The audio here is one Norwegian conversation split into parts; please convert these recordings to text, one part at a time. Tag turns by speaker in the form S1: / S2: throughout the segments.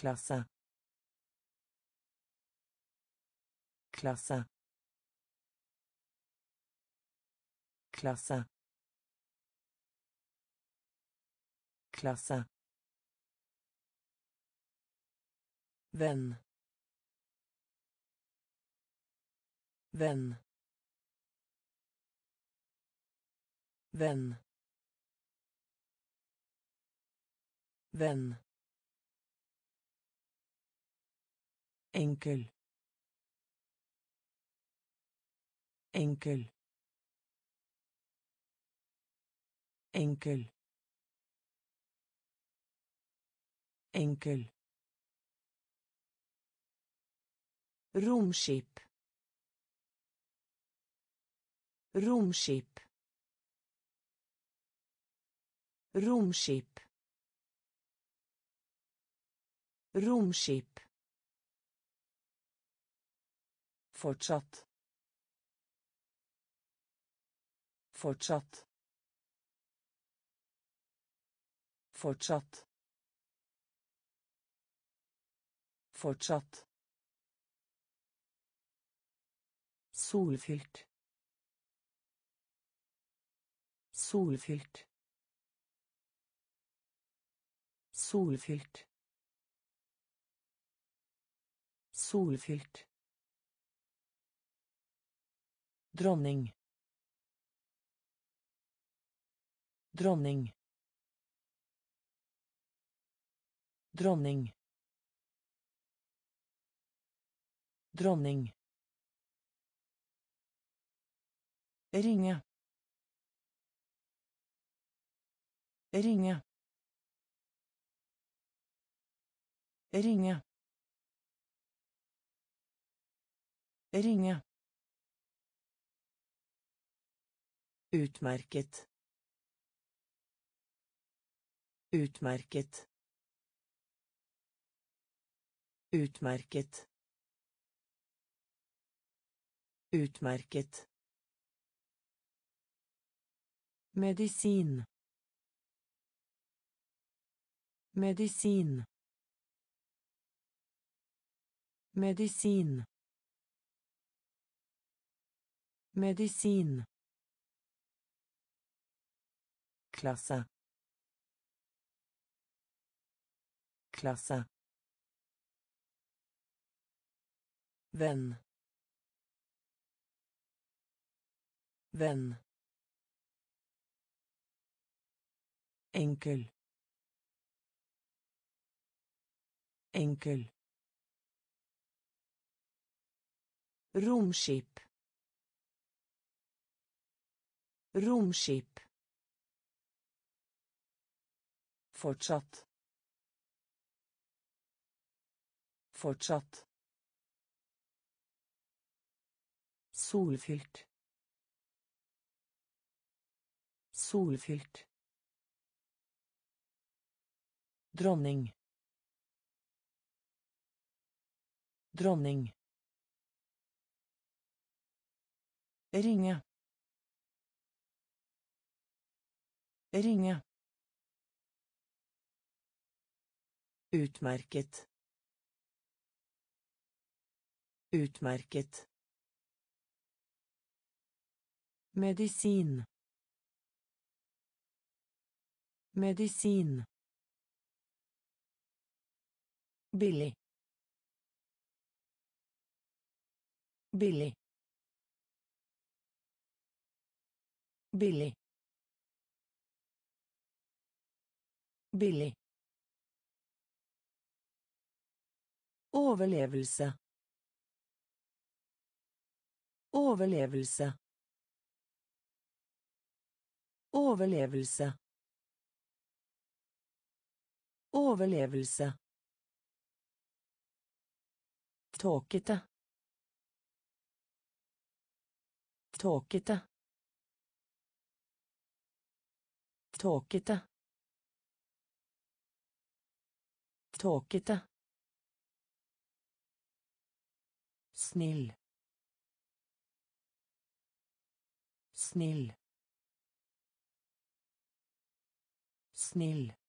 S1: klasse. Klasse. Klasse. Klasse. Venn. Venn. Venn. Venn enkel enkel enkel enkel. Romskip romskip romskip romskip fortsatt. Fortsatt. Fortsatt. Fortsatt. Solfylt. Solfylt. Solfylt. Solfylt dronning. Dronning. Dronning. Dronning. Ringe. Ringe. Ringe. Ringe Utmerket. Utmerket. Utmerket. Utmerket. Medisin. Medisin. Medisin. Medisin. Klasse. Klasse. Venn. Venn. Enkel. Enkel. Romskip. Romskip fortsatt. Fortsatt. Solfylt. Solfylt. Dronning. Dronning. Ringe. Ringe Utmerket. Utmerket. Medisin. Medisin. Billig. Billig. Billig. Billig. Overlevelse. Overlevelse. Overlevelse. Overlevelse. Tåkete. Tåkete. Tåkete. Tåkete. Snill snill snill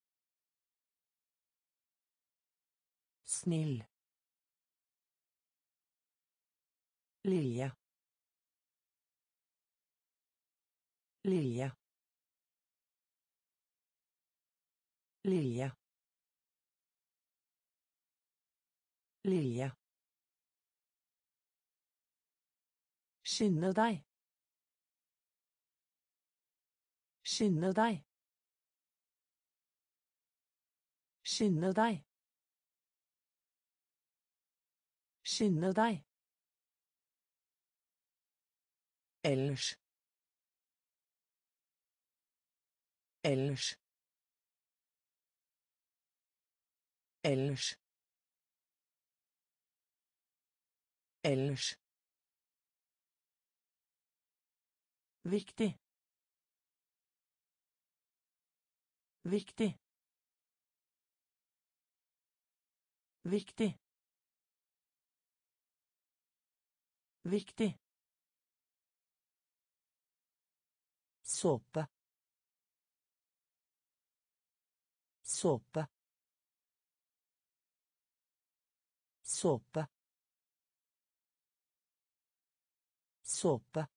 S1: Snill. Lilje. Lilje. Lilje. Lilje. Skynde deg. Skynde deg. Skynde deg. Skynde deg. Ellers. Ellers. Ellers. Ellers. Viktig. Viktig. Viktig. Viktig. Såpe. Såpe. Såpe. Såpe.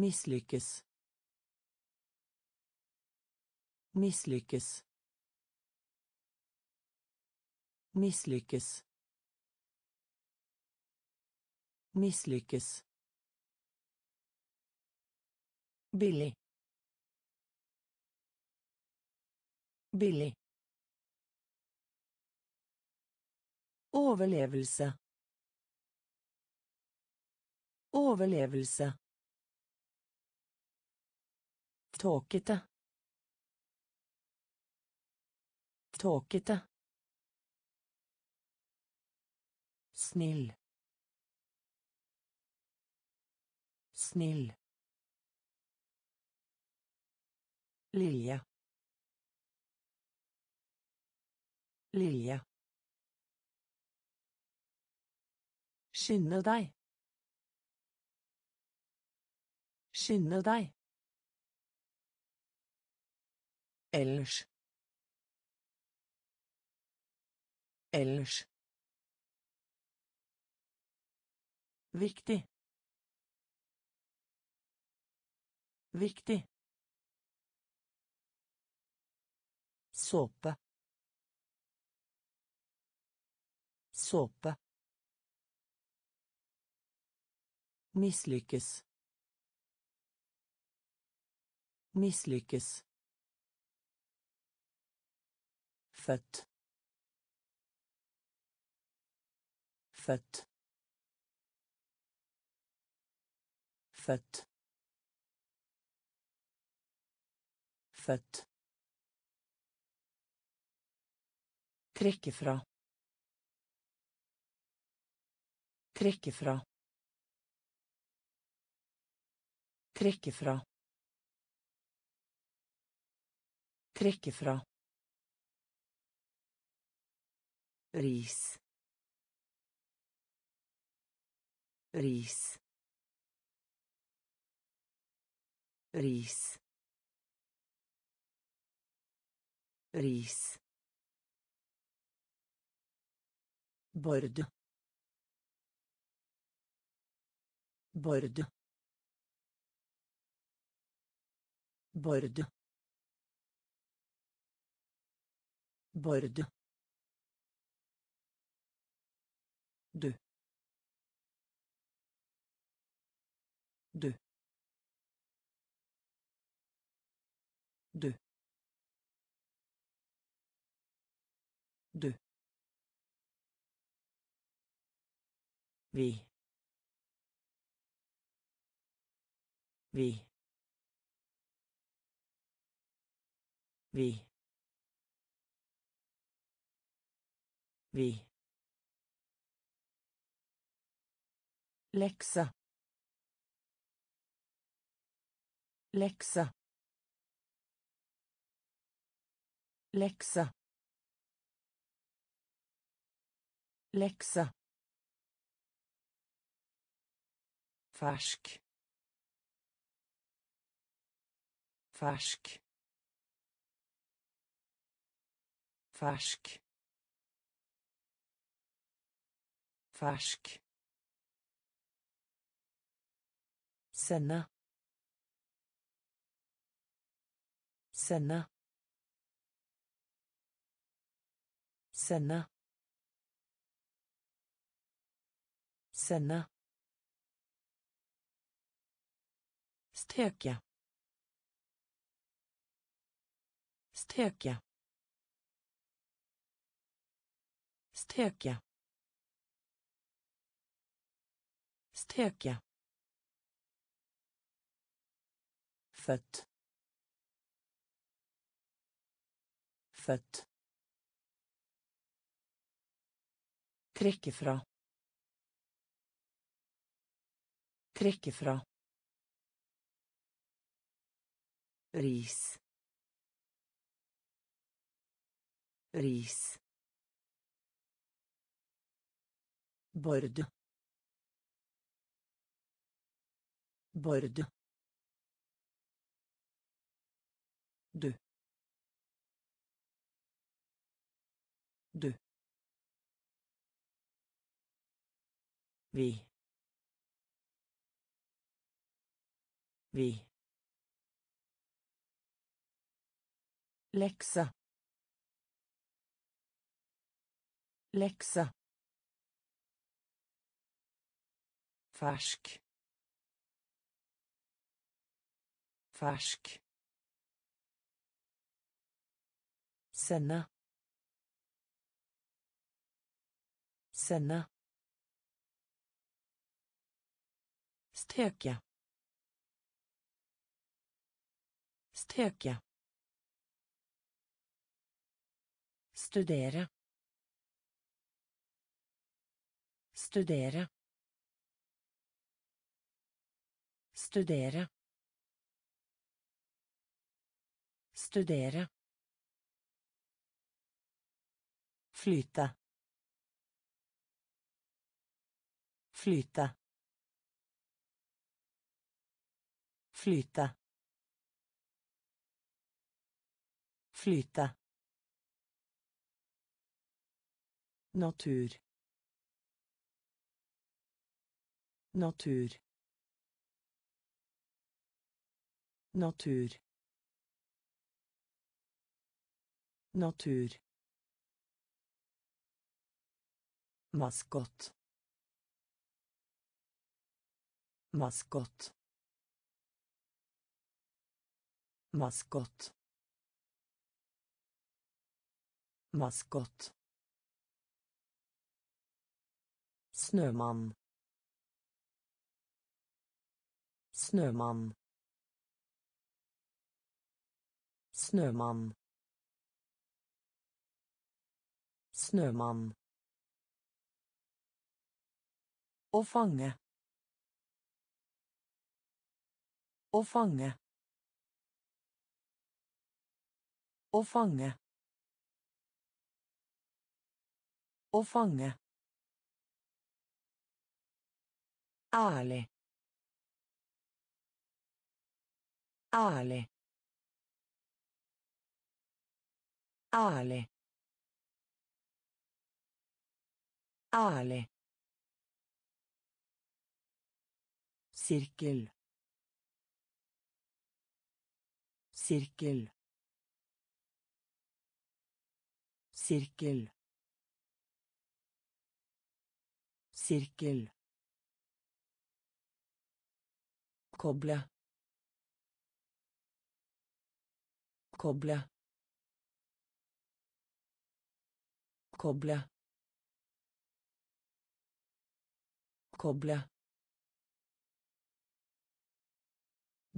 S1: Mislykkes. Mislykkes. Mislykkes. Mislykkes. Billig. Billig. Overlevelse. Overlevelse. Tåkete. Tåkete. Snill. Snill. Lilje. Lilje. Skynde deg. Skynde deg. Ellers. Ellers. Viktig. Viktig. Såpe. Såpe. Mislykkes. Mislykkes. Født. Født. Født. Født. Trekke fra. Trekke fra. Trekke fra. Trekke fra. Ris. Ris. Ris. Ris. Bord. Bord. Bord. Bord. Deux. Deux. Deux. Deux. Vi. Vi. Vi. Vi. Leksa. Leksa. Leksa. Leksa. Fersk. Fersk. fersk fersk sende sende sende sende Steke. Steke. Steke. Steke. Født. Født. Trekke fra. Trekke fra. ris ris bord bord du du vi vi Lekse. Lekse. Fersk. Fersk. Sende. Sende. Steke. Steke. Studere. Studere. Studere. Studere. Flyte. Flyte. Flyte. Flyte. Natur. Natur. Natur. Natur. Maskott. Maskott. Maskott. Maskott. Snømann. Snømann. Snømann. Snømann. Å fange. Å fange. Å fange. Å fange. Ale. Ale. Ale. Ale. Sirkel. Sirkel. Sirkel. Sirkel. koble koble koble koble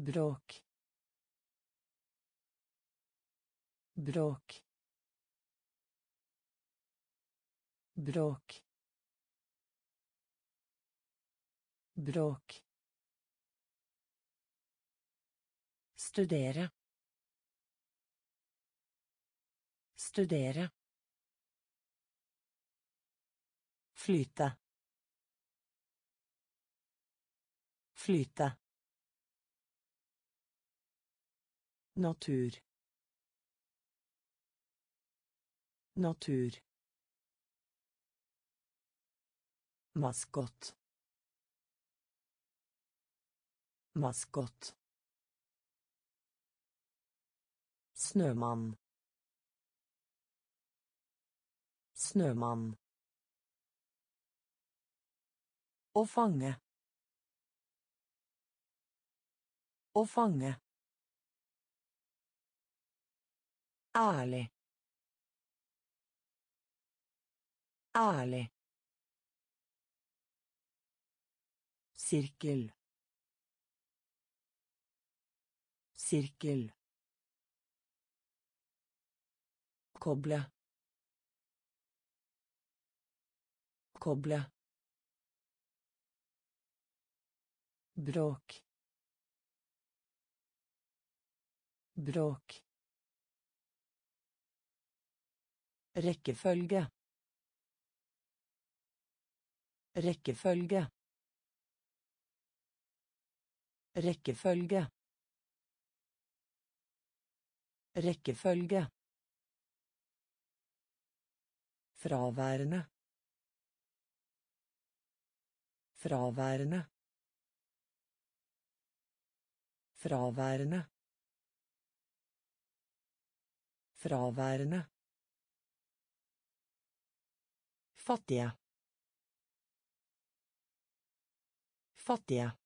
S1: bråk bråk bråk bråk Studere. Studere. Flyte. Flyte. Natur. Natur. Maskott. Maskott. Snømann. Snømann. Å fange. Å fange. Ærlig. Ærlig. Sirkel. Sirkel. Koble. Koble. Bråk. Bråk. Rekkefølge. Rekkefølge. Rekkefølge. Rekkefølge. Fraværende. Fraværende. Fraværende. Fraværende. Fattige. Fattige.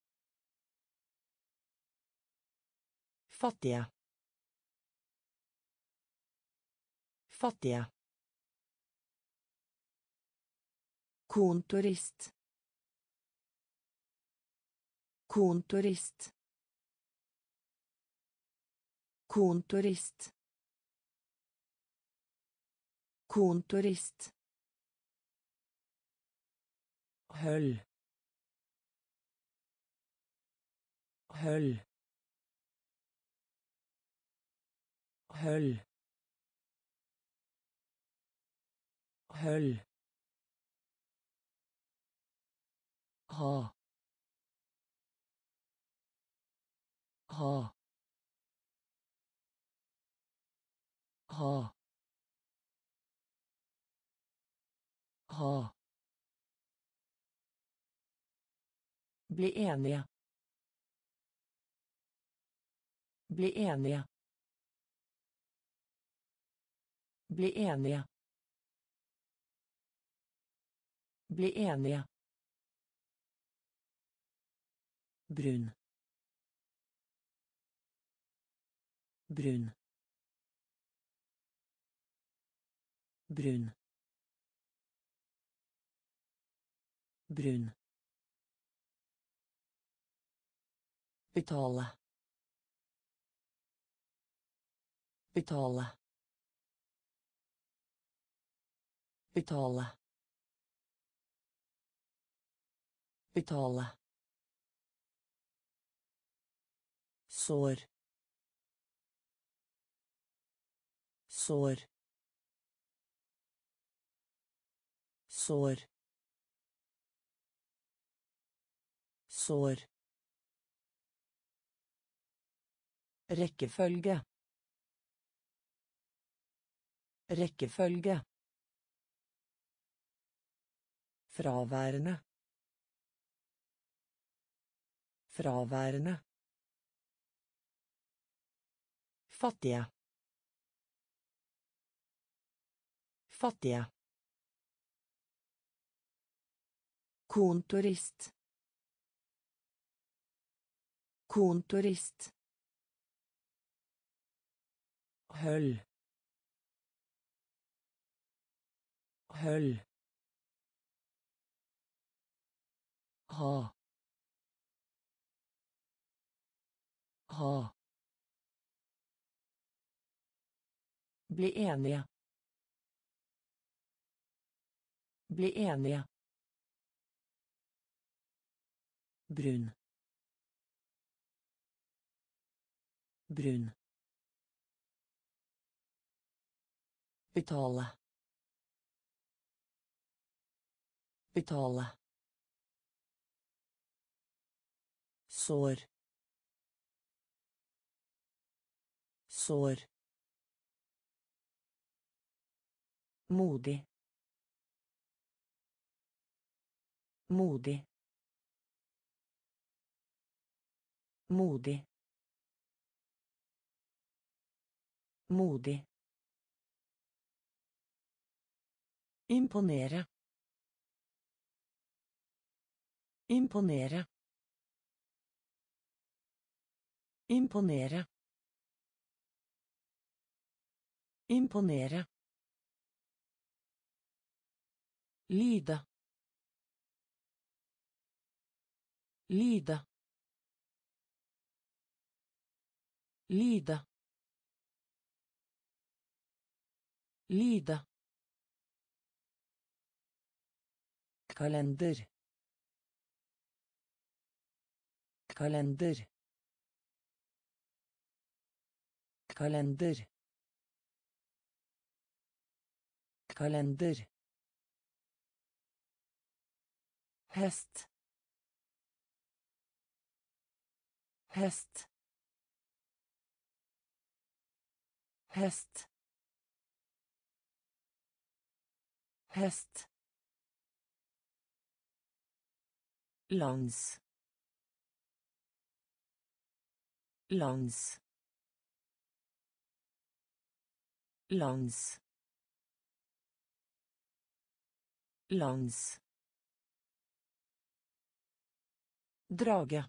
S1: Fattige. Fattige. Kontorist. Kontorist. Kontorist. Kontorist. Høll. Høll. Høll. Høll. ha ha ha ha Bli enige. Bli enige. Bli enige. Bli enige. brun brun brun brun betala betala betala betala sår. Sår. Sår. Sår. Rekkefølge rekkefølge fraværende fraværende Fattige. Fattige. Kontorist. Kontorist. Høll. Høll. Ha. Ha. Bli enige. Bli enige. Brun. Brun. Betale. Betale. Sår. Sår. Modig. Modig. Modig. Modig. Imponere. Imponere. Imponere. Imponere. Lida. Lida. Lida. Lida. Kalender. Kalender. Kalender. Kalender. Hest hest hest hest lands lands lands lands drage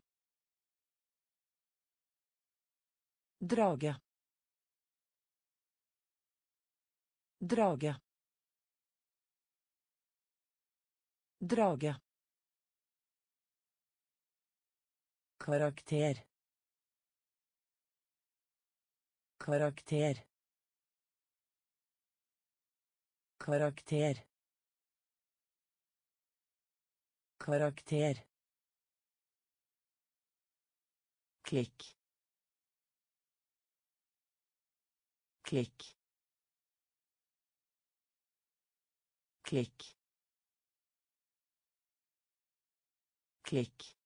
S1: drage drage drage karakter. Karakter. Karakter. Karakter. Klikk. Klikk. Klikk. Klikk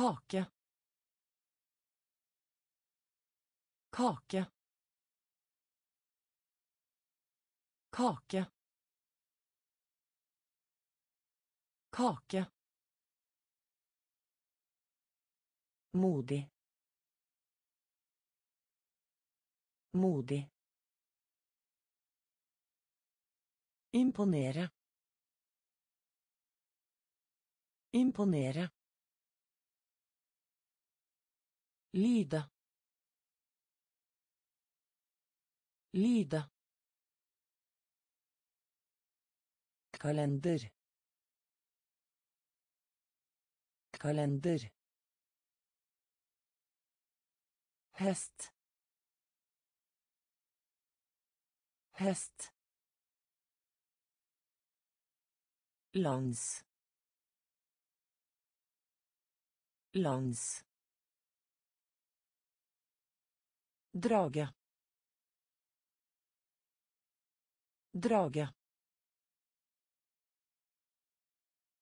S1: kake kake kake kake Modig. Modig. Imponere. Imponere. Lide. Lide. Kalender. Kalender. hest hest lands lands drage. Drage.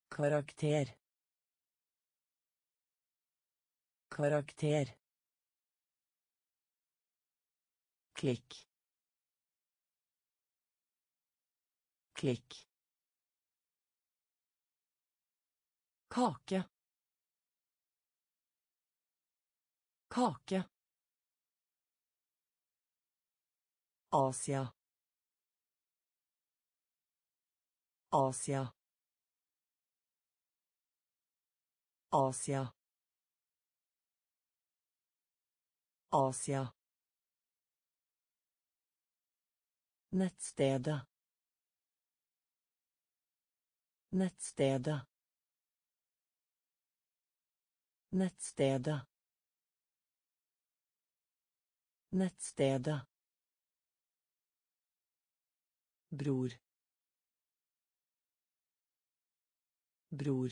S1: Karakter. Karakter. Klikk. Klikk. Kake. Kake Asia Asia Asia Asia Nettstedet. Nettstedet. Nettstedet. Nettstedet. Bror. Bror.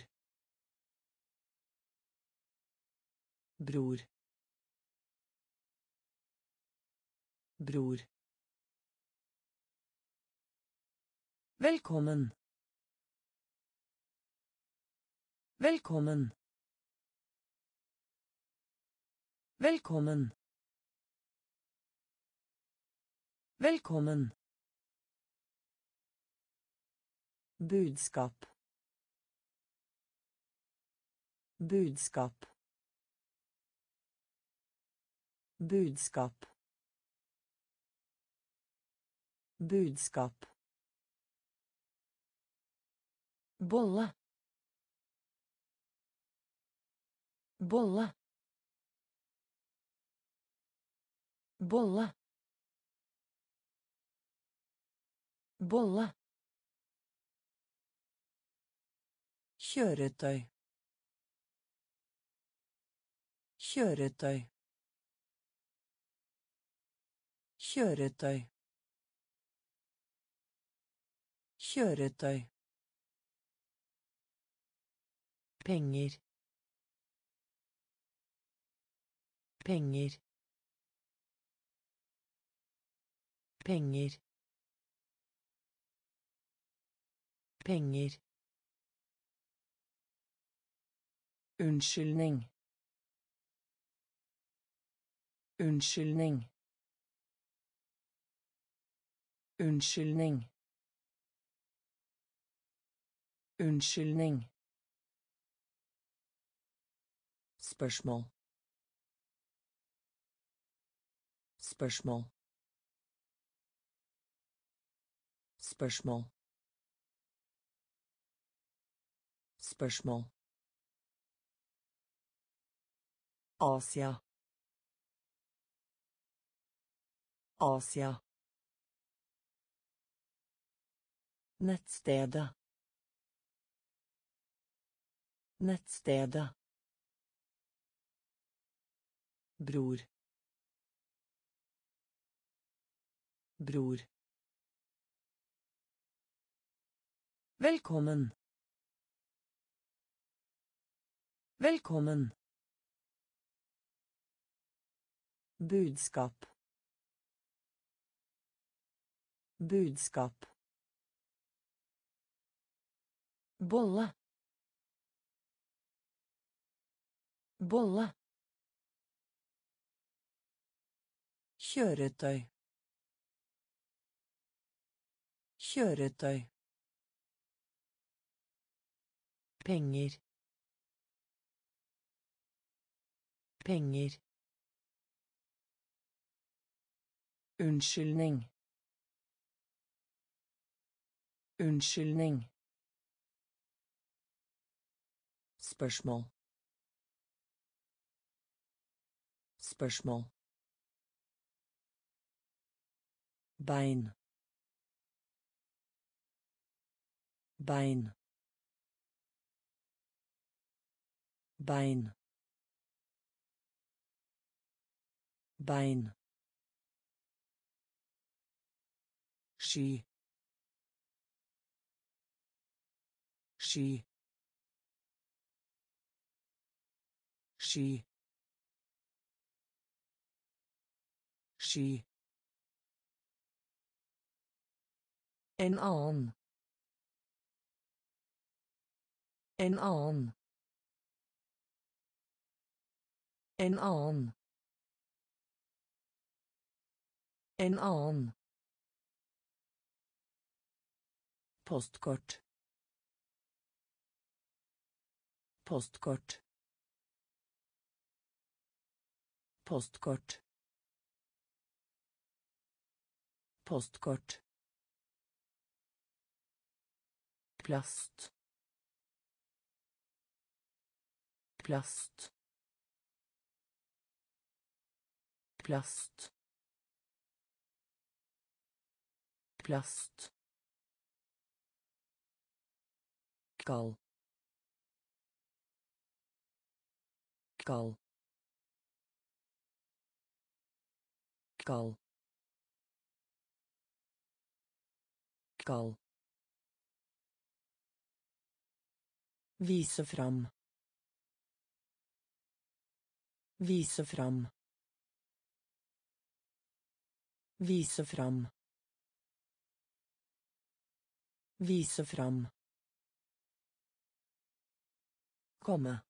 S1: Bror. Bror. Velkommen. Velkommen. Velkommen. Velkommen. Budskap. Budskap. Budskap. Budskap. Bolle. Bolle. Bolle. Bolle. Kjøretøy. Kjøretøy. Kjøretøy. Kjøretøy. Penger. Penger. Penger. Penger. Unnskyldning. Unnskyldning. Unnskyldning. Unnskyldning. Spørsmål. Spørsmål. Spørsmål. Spørsmål. Asia. Asia. Nettstedet. Nettstedet. Bror. Bror. Velkommen. Velkommen. Budskap. Budskap. Bolle. Bolle. Kjøretøy. Kjøretøy. Penger. Penger. Unnskyldning. Unnskyldning. Spørsmål. Spørsmål. bein bein bein bein sky she she she En annen. En annen. En annen. En annen. Postkort. Postkort. Postkort. Postkort. plast plast plast plast kal kal kal kal Vise fram. Vise fram. Vise fram. Vise fram. Komme.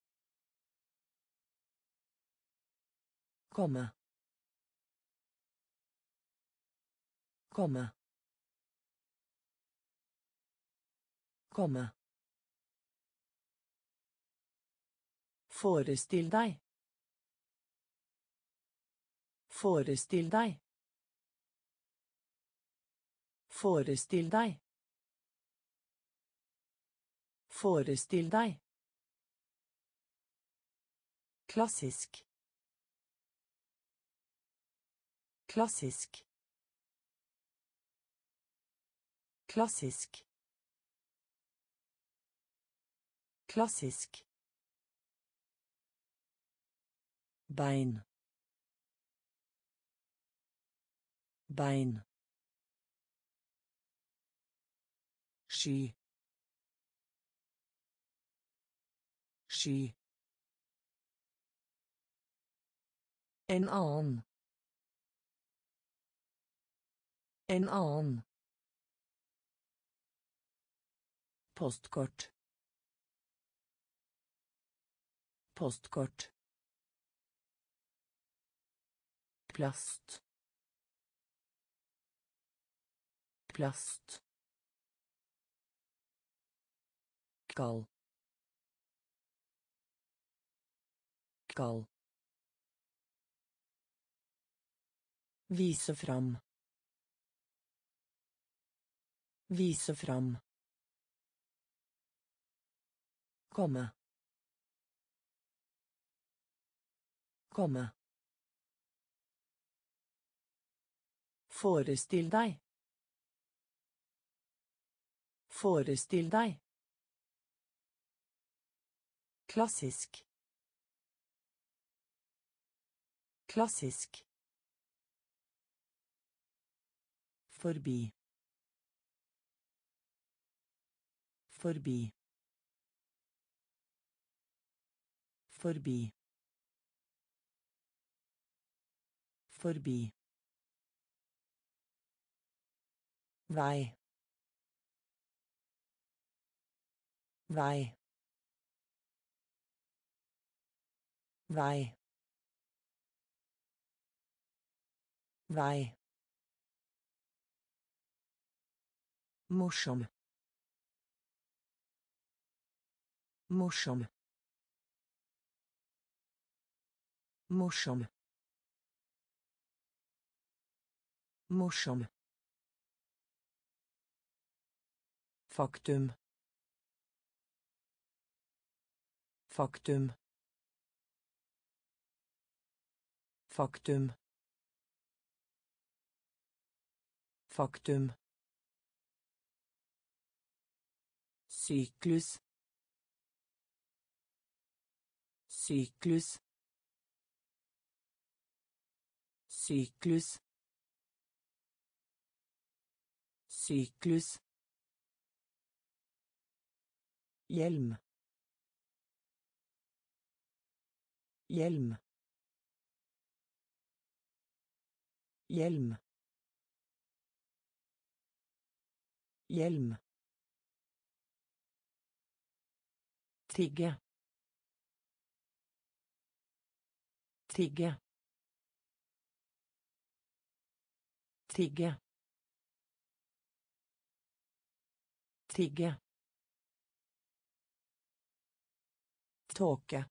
S1: Komme. Komme. Komme. Forestill deg. Forestill deg. Forestill deg. Forestill deg. Klassisk. Klassisk. Klassisk. Klassisk. bein bein sky sky en annen. En annen. Postkort. Postkort. Plast. Plast. Kal kal Vise fram. Vise fram. Komme. Komme. Forestill deg. Forestill deg. Klassisk. Klassisk. Forbi. Forbi. Forbi. Forbi. Vei. Vei. Vei. Vei. Muszą. Muszą. Muszą. Muszą. Faktum. Faktum. Faktum. Faktum. Syklus. Syklus. Syklus. Syklus. Hjelm. Hjelm. Hjelm. Hjelm Tigge. Tigge. Tigge. Tigge. Tåke.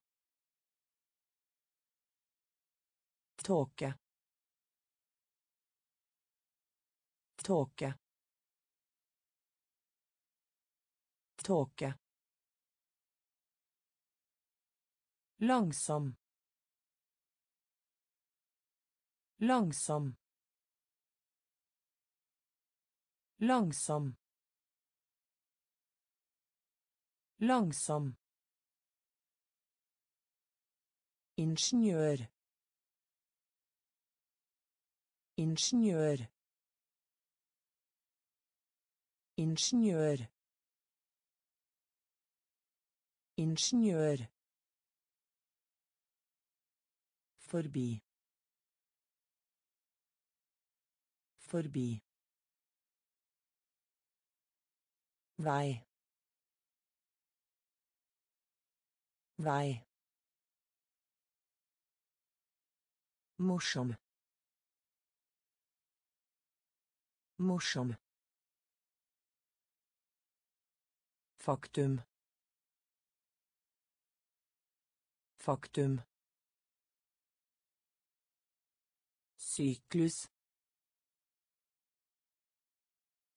S1: Tåke. Tåke. Tåke. Langsom. Langsom. Langsom. Langsom. Ingeniør. Ingeniør. Ingeniør. Ingeniør. Forbi. Forbi. Vei. Vei. Morsom. Morsom. Faktum. Faktum. Syklus.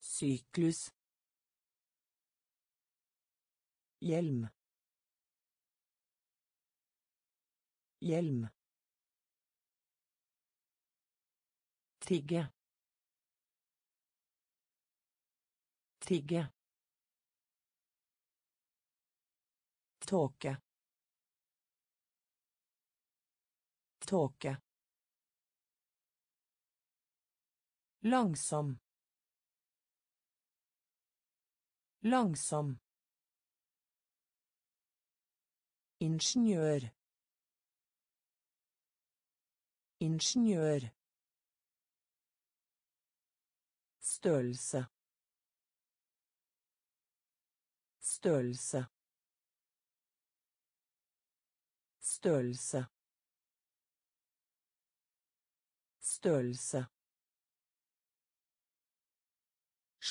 S1: Syklus. Hjelm. Hjelm. Tigge. trigge Tåke. Tåke. Langsom. Langsom. Ingeniør. Ingeniør. Størrelse. Størrelse. Størrelse. Størrelse.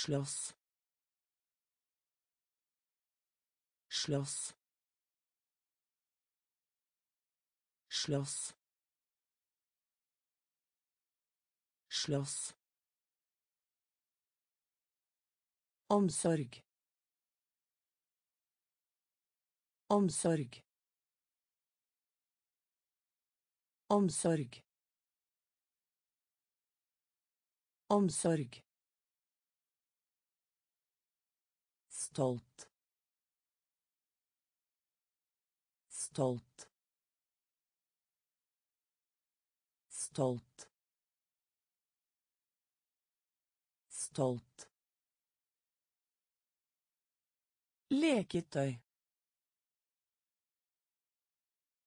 S1: Slåss. Slåss. Slåss. Slåss. Omsorg. Omsorg. Omsorg. Omsorg. Stolt. Stolt. Stolt. Stolt. Leketøy.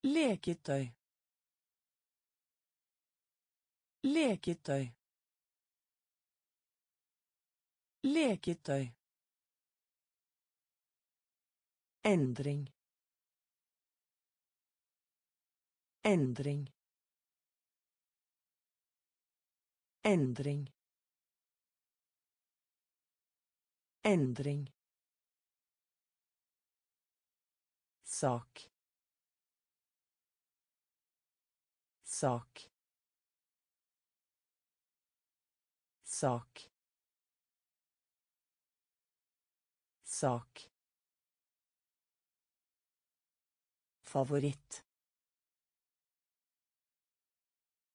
S1: Leketøy. Leketøy. Leketøy. Endring. Endring. Endring. Endring. Sak. Sak. Sak. Sak. Favoritt.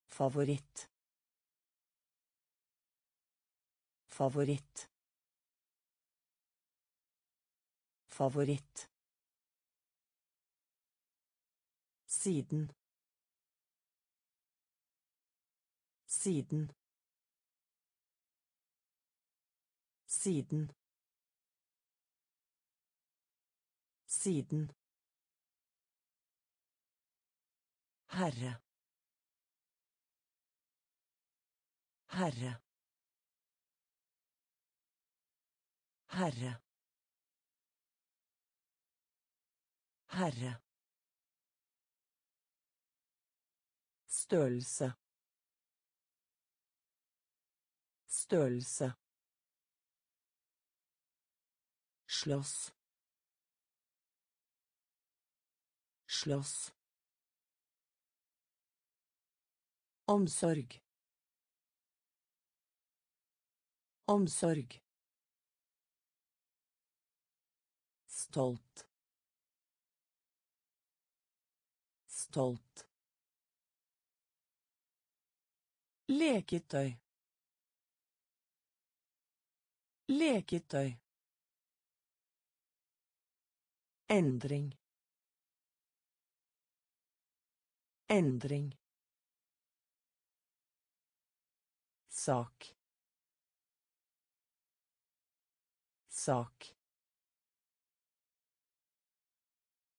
S1: Favoritt. Favoritt. Favoritt. Siden. Siden. Siden. Siden. Herre. Herre. Herre. Herre. Størrelse. Størrelse. Slåss. Slåss. Omsorg. Omsorg. Stolt. Stolt. Leketøy. Leketøy. Endring. Endring. Sak. Sak.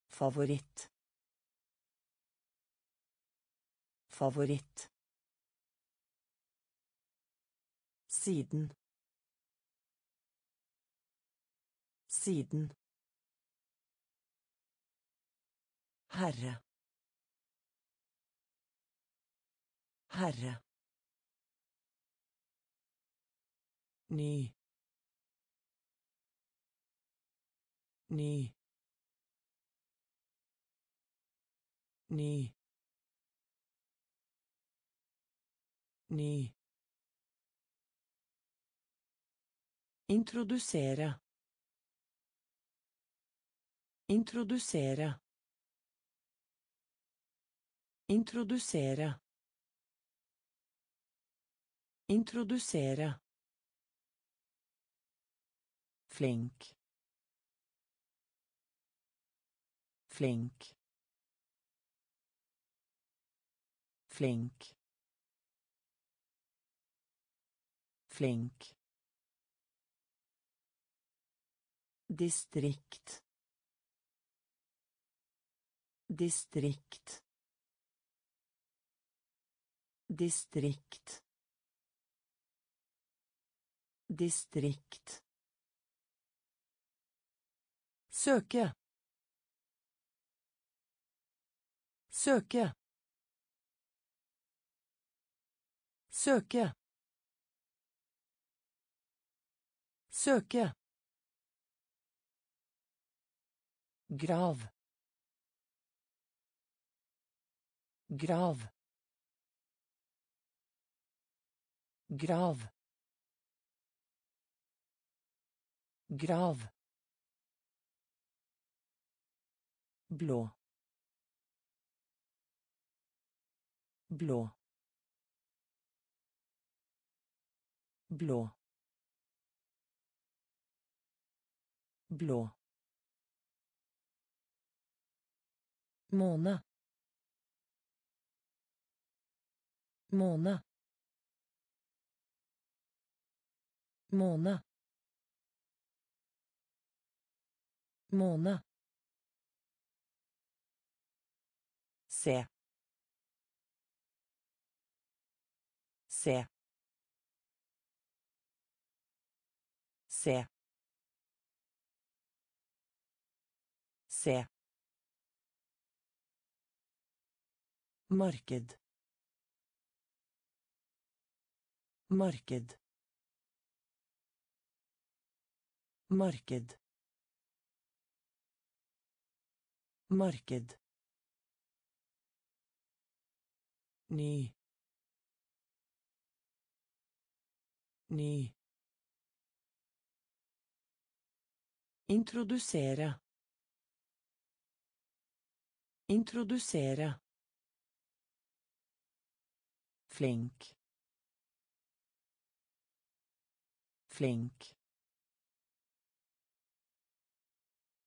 S1: Favoritt. Favoritt. Siden. Siden. Herre. Herre. Ny ny ny ny Introdusere. Introdusere. Introdusere. Introdusere. Flink. Flink. Flink. Flink. Distrikt. Distrikt. Distrikt. Distrikt. Søke. Søke. Søke. Søke. Grav. Grav. Grav. Grav. Blå. Blå. Blå. Blå. Måne. Måne. Måne. Måne se se se se Marked. Marked. Marked. Marked. Ny. Ny. Introdusere. Introdusere. Flink. Flink.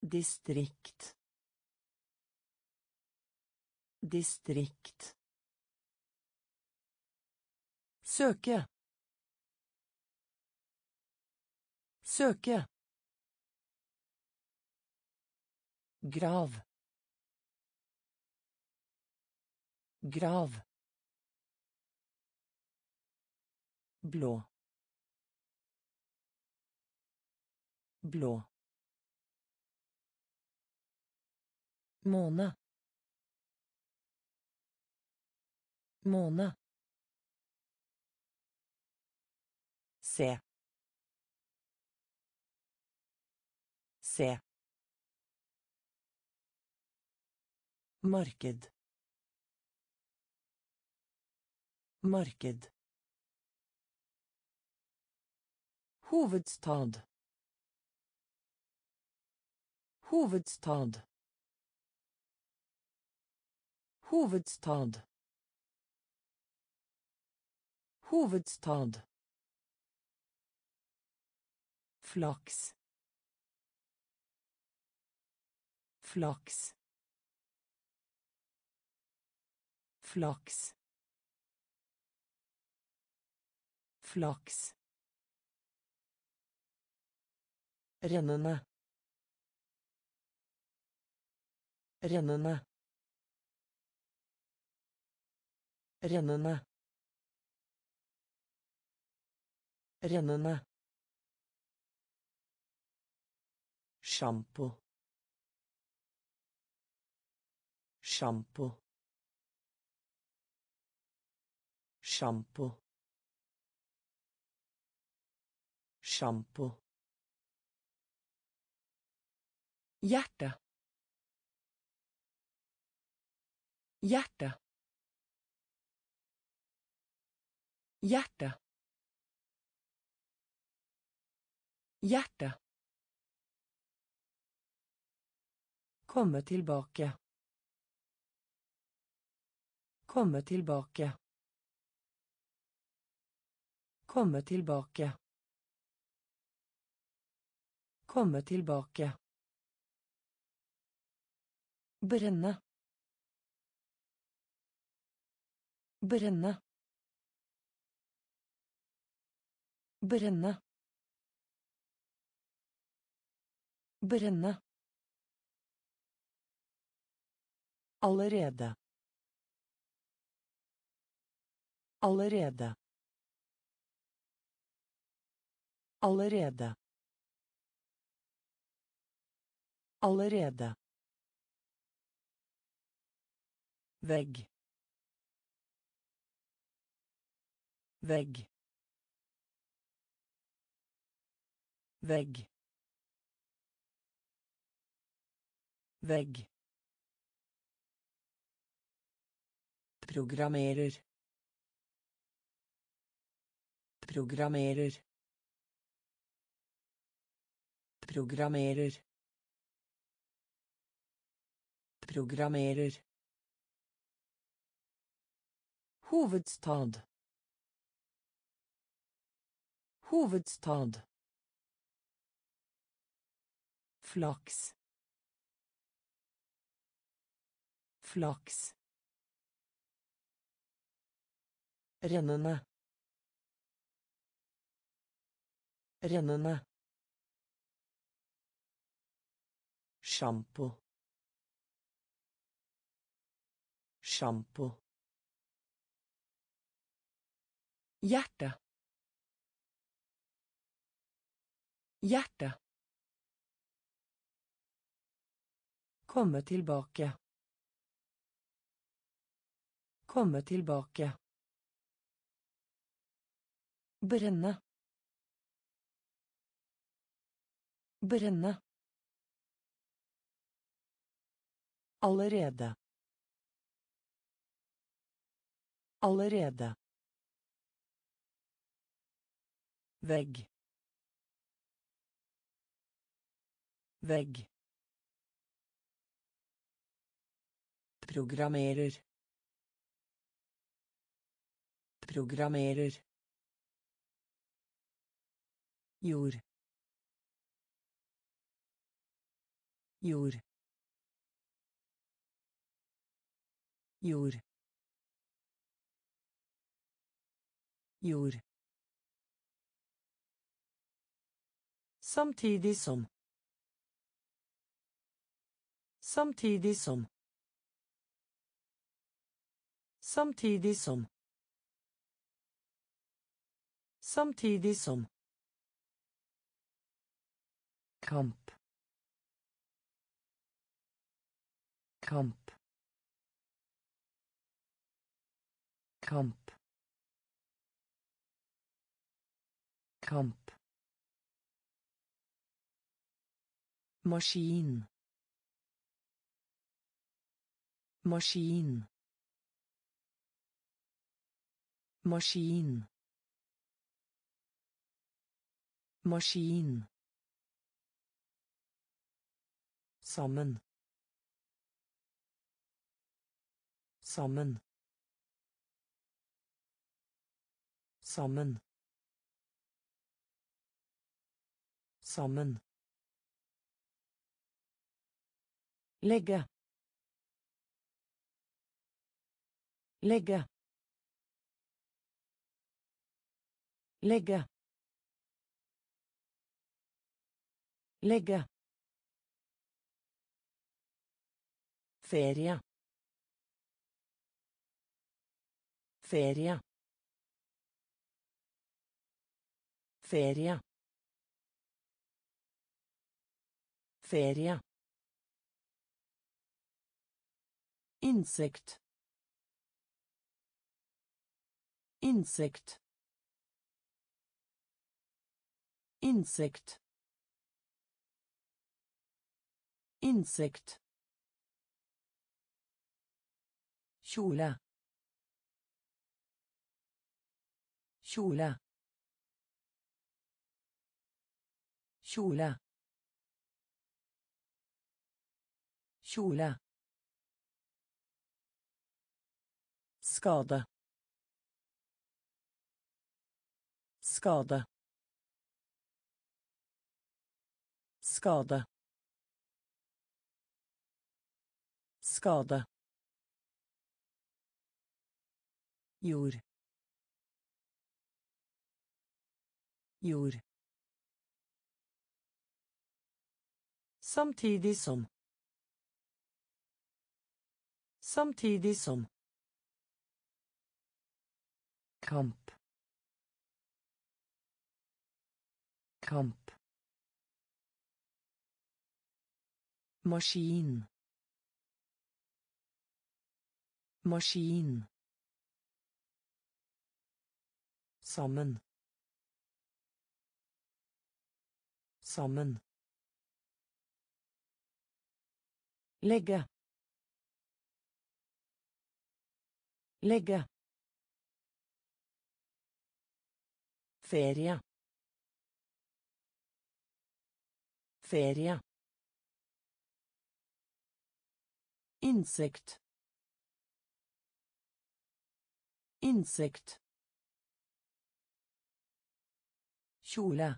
S1: Distrikt. Distrikt. Søke. Søke. Grav. Grav. blå blå måne måne se se marked marked Hovedstad. Hovedstad. Hovedstad. Hovedstad. Flaks. Flaks. Flaks. Flaks. Rennende. Rennende. Rennende. Rennende. Sjampo. Sjampo. Sjampo. Sjampo.
S2: Hjerte. Hjerte. Hjerte. Hjerte.
S1: Komme tilbake. Komme tilbake. Komme tilbake. Komme tilbake. Brenne. Brenne. Brenne. Brenne. Allerede. Allerede. Allerede. Allerede. Vegg. Vegg. Vegg. Vegg. Programmerer. Programmerer. Programmerer. Programmerer. Hovedstad. Hovedstad. Flaks. Flaks. Rennende. Rennende. Sjampo. Sjampo.
S2: Hjerte. Hjerte.
S1: Komme tilbake. Komme tilbake. Brenne. Brenne. Allerede. Allerede. Vegg. Vegg. Programmerer. Programmerer. Jord. Jord. Jord. Jord. Samtidig som. Samtidig som. Samtidig som. Samtidig som. Kamp. Kamp. Kamp. Kamp. Maskin. Maskin. Maskin. Maskin. Sammen. Sammen. Sammen. Sammen. Legge. Legge. Legge. Legge. Ferie. Ferie. Ferie. Ferie. Insekt. Insekt. Insekt. Insekt. Kjole kjole kjole kjole skade. Skade. Skade. Skade jord. Jord. Samtidig som. Samtidig som. Kamp. Kamp. Maskin. Maskin sammen sammen legge legge ferie ferie insekt insekt kjole.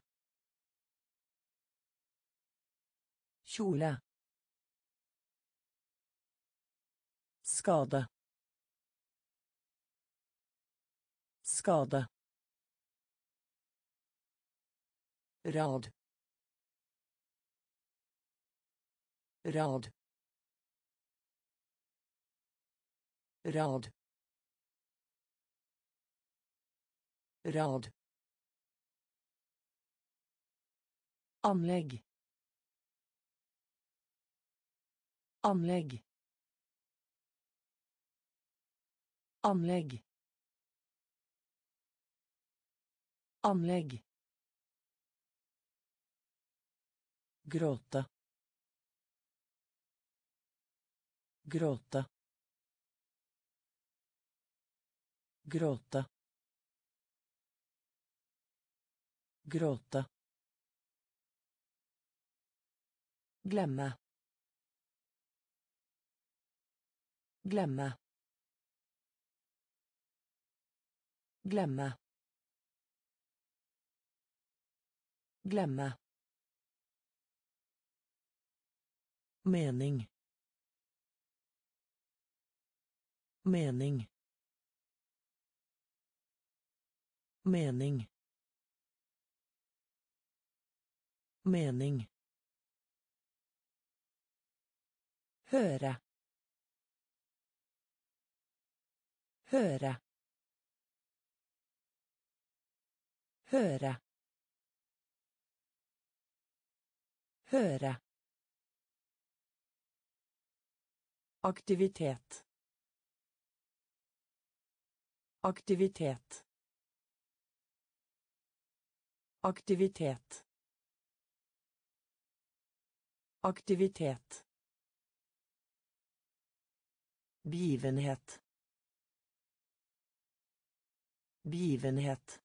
S1: Kjole. Skade. Skade. Rad. Rad. Rad. Rad Anlegg. Anlegg. Anlegg. Anlegg. Gråte. Gråte. Gråte. Gråte. Glemme. Glemme. Glemme. Glemme. Mening. Mening. Mening. Mening. Høre. Høre. Høre. Høre. Aktivitet. Aktivitet. Aktivitet. Aktivitet. Begivenhet. Begivenhet.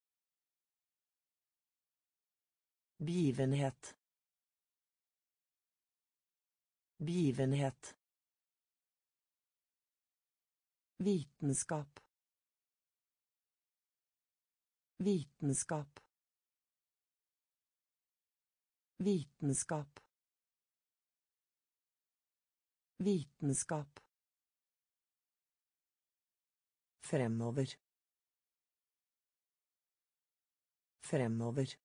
S1: Begivenhet. Begivenhet. Vitenskap. Vitenskap. Vitenskap. Vitenskap. Fremover. Fremover.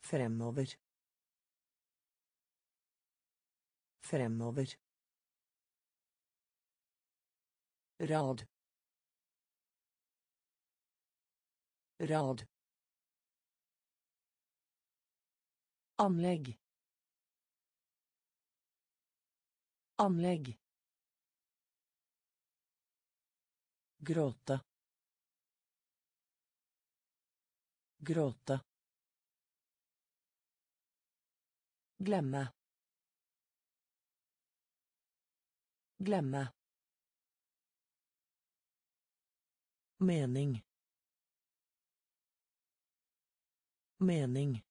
S1: Fremover. Fremover. Rad. Rad. Anlegg. Anlegg. Gråte. Gråte. Glemme. Glemme. Mening. Mening.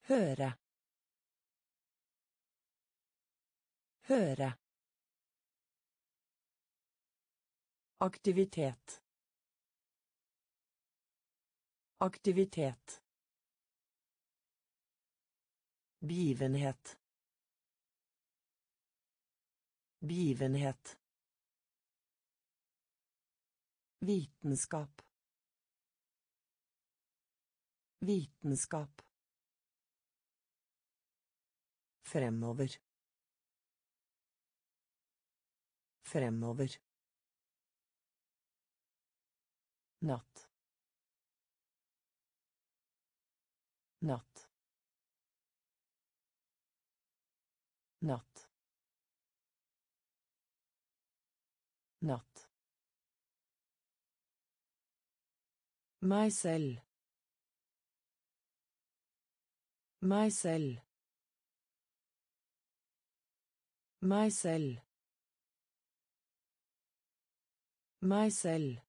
S1: Høre. Høre. Aktivitet. Aktivitet. Begivenhet. Begivenhet. Vitenskap. Vitenskap. Fremover. Fremover. Natt. Natt. Natt. Natt. Meg selv. Meg selv.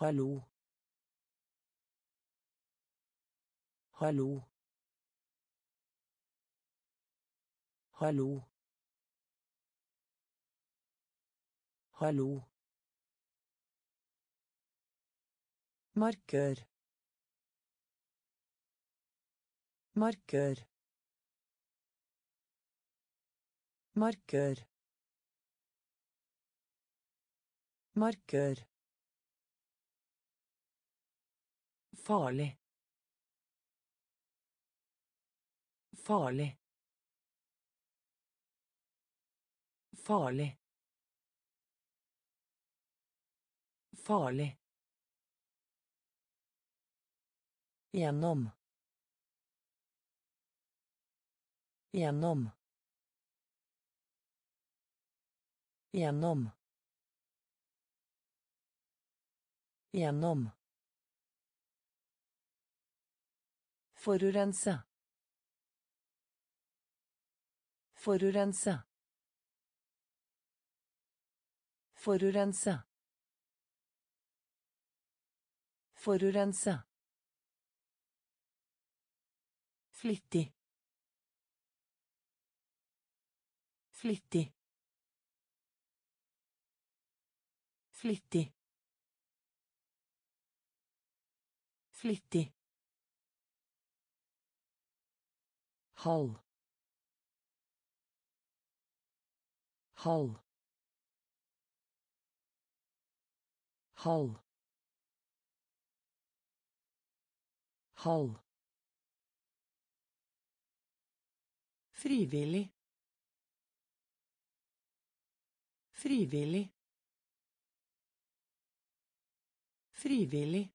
S1: Hallo. Hallo. Hallo. Hallo. Markør. Markør. Markør. Markør. Farlig. Farlig. Farlig. Farlig. Gjennom. Gjennom. Gjennom. Gjennom. Forurense. Forurense. Forurense. Forurense. Flittig. Flittig. Flittig. Flittig. Halv halv halv halv Frivillig. Frivillig. Frivillig.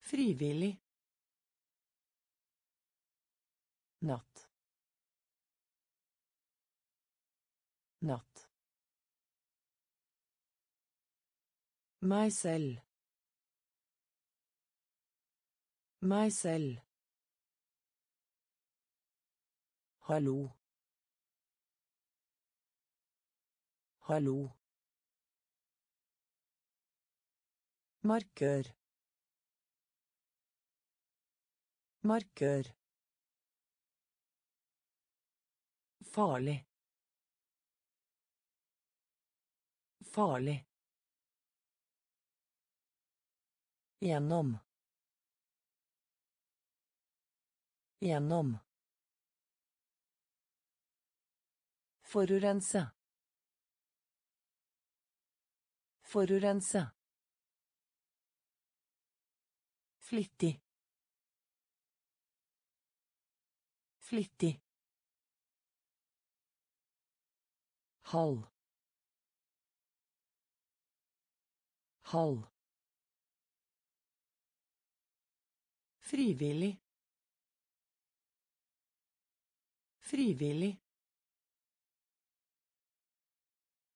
S1: Frivillig. Natt. Natt. Meg selv. Meg selv. Hallo. Hallo. Markør. Markør. Farlig. Farlig. Gjennom. Gjennom. Forurense. Forurense. Flittig. Flittig. Halv halv Frivillig. Frivillig.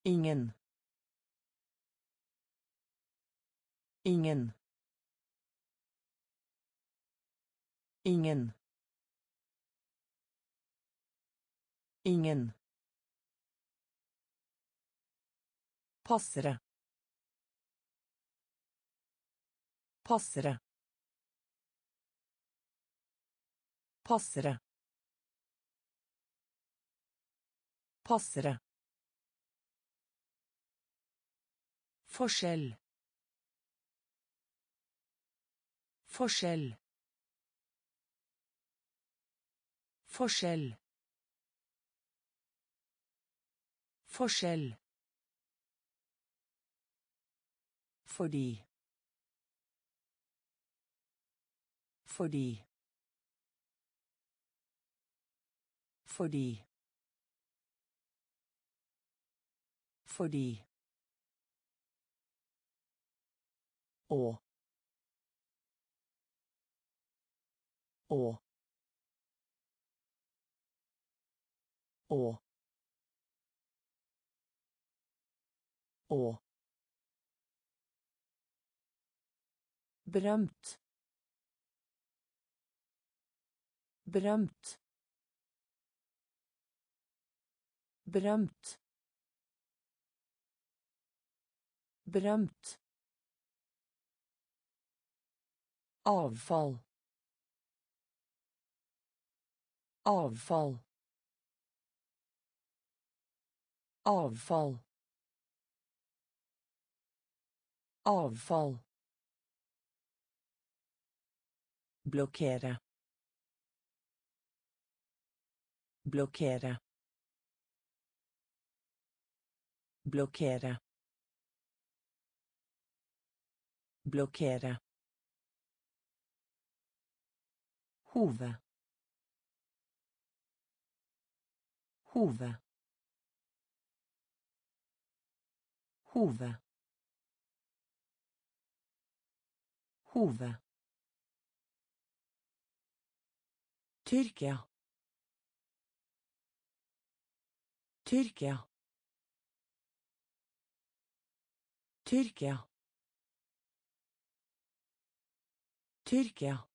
S1: Ingen. Ingen. Ingen. Ingen. Passere. Passere. Passere. Passere. Forskjell. Forskjell. Forskjell. Forskjell. Fordi. Fordi. Fordi. Fordi. Å. Å. Å. Å. Berømt. Berømt. Berømt. Berømt. Avfall. Avfall. Avfall. Avfall. Blokkere. Blokkere. Blokkere. Blokkere. Hove. Hove. Hove. Hove. Tyrkia. Tyrkia. Tyrkia. Tyrkia.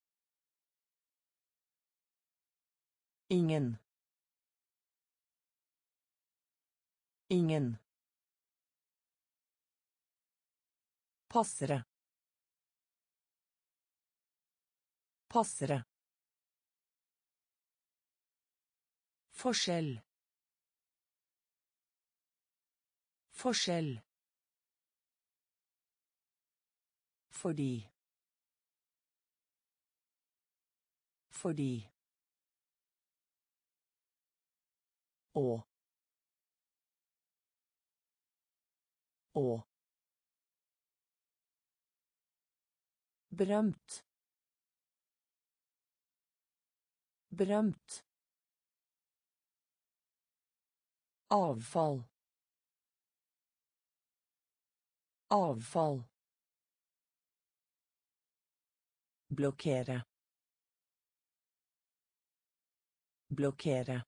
S1: Ingen. Ingen. Passere. Passere. Forskjell. Forskjell. Fordi. Fordi. Og. Og. Berømt. Berømt. Avfall. Avfall. Blokkere. Blokkere.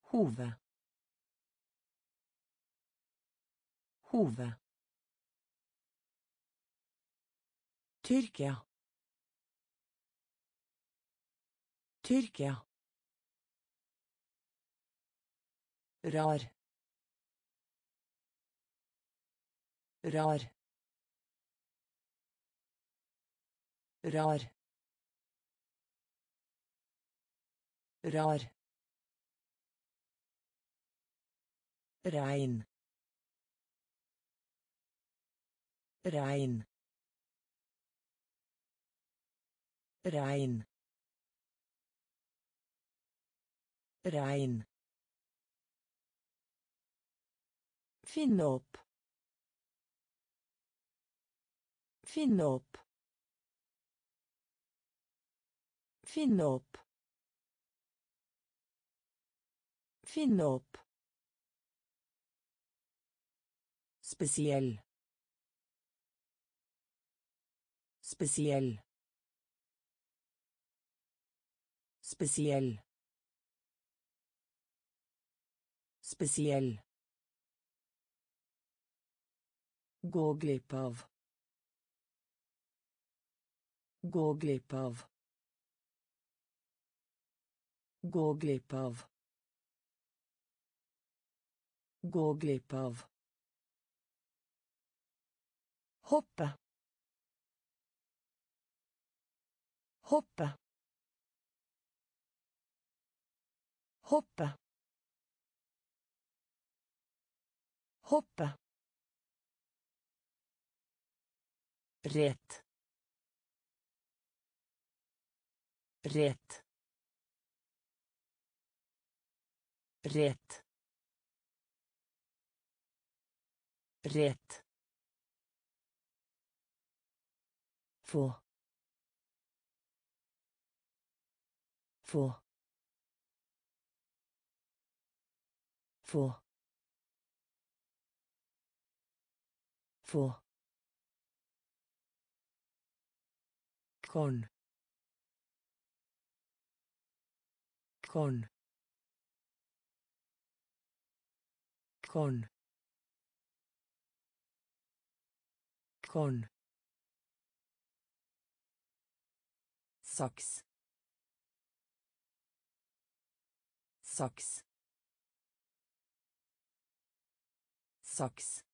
S1: Hove. Hove. Tyrkia. Tyrkia. Rar. Rar. Rar. Rar. rein rein rein Regn. Finne opp. Finne opp. Finne opp. Finne opp. Spesiell. Spesiell. Spesiell. Spesiell. Gå glipp av. Gå glipp av. Gå glipp av. Gå glipp av. Hoppe. Hoppe. Hoppe. Hoppe. Rett. Rett. Rett. Rett. Få. Få. Få. Få. con con con con Socks. Socks. Socks.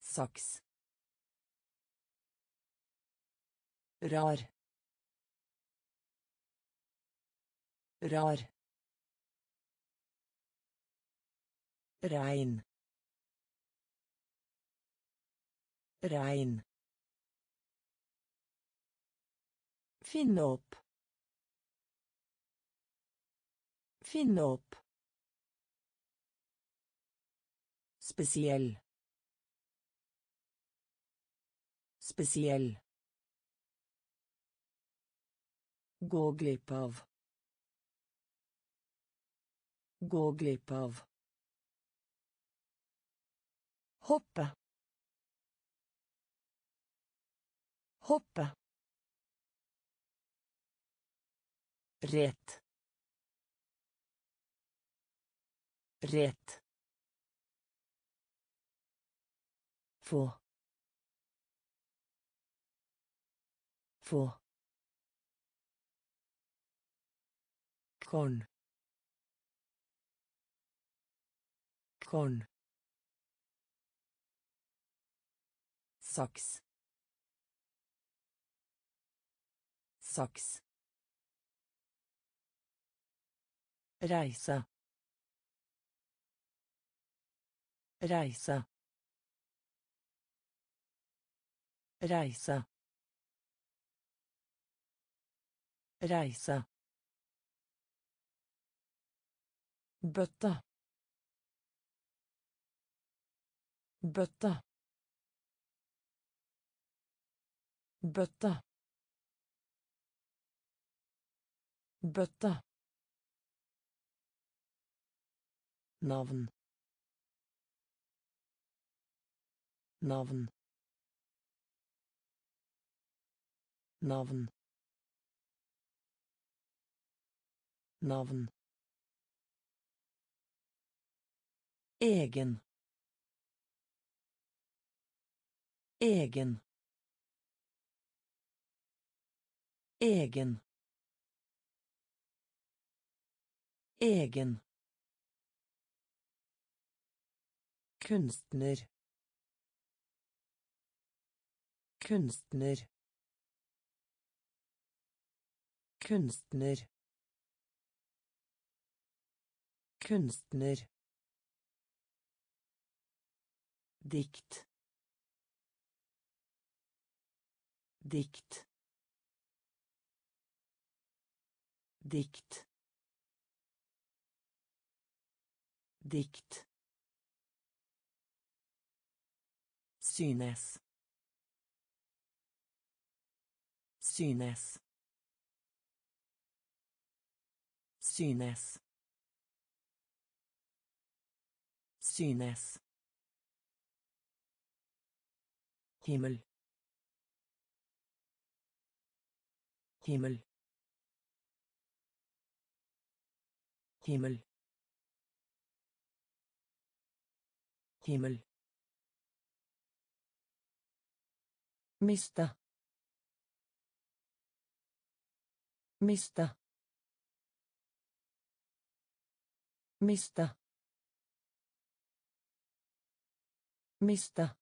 S1: Socks. Rar rar regn regn Finne opp. Finne opp. Spesiell. Spesiell. Gå glipp av. Gå glipp av. Hoppe. Hoppe. Rett. Rett. Få. Få. con. Con. Saks saks reise. Reise. Reise. Reise. Bøtte. Bøtte. Bøtte. Bøtte. navn navn navn navn egen egen egen egen Kunstner. Kunstner. Kunstner. Kunstner. Dikt. Dikt. Dikt. Dikt. Synes. Synes. Synes. Synes. Himmel. Himmel. himmel himmel
S2: Miste. Miste. Miste. Miste.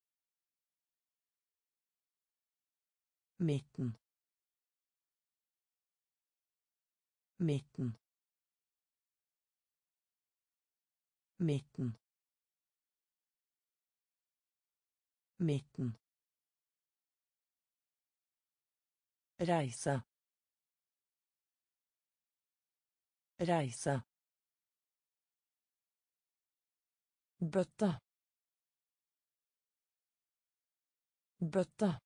S1: Midten. Midten. Midten. Midten. Reise. Reise.
S2: Bøtte. Bøtte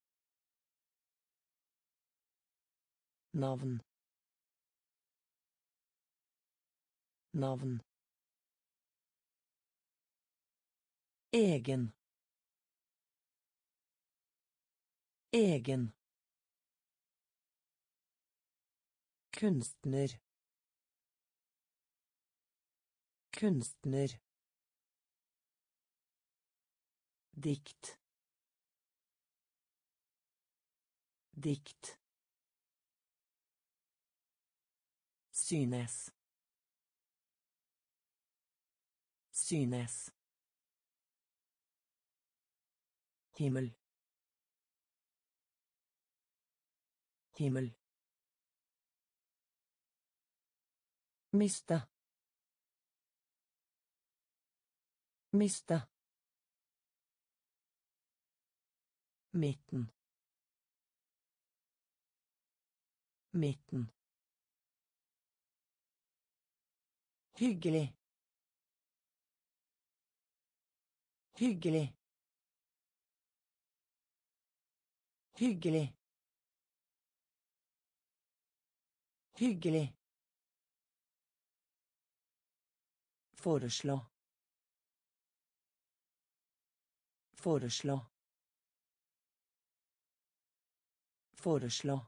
S1: navn. Navn. Egen. Egen. Kunstner. Kunstner. Dikt. Dikt synes. Synes. Himmel. Himmel.
S2: Miste. Miste.
S1: midten. Midten
S2: Hyggelig. Hyggelig. Hyggelig. Hyggelig.
S1: Foreslå. Foreslå. Foreslå.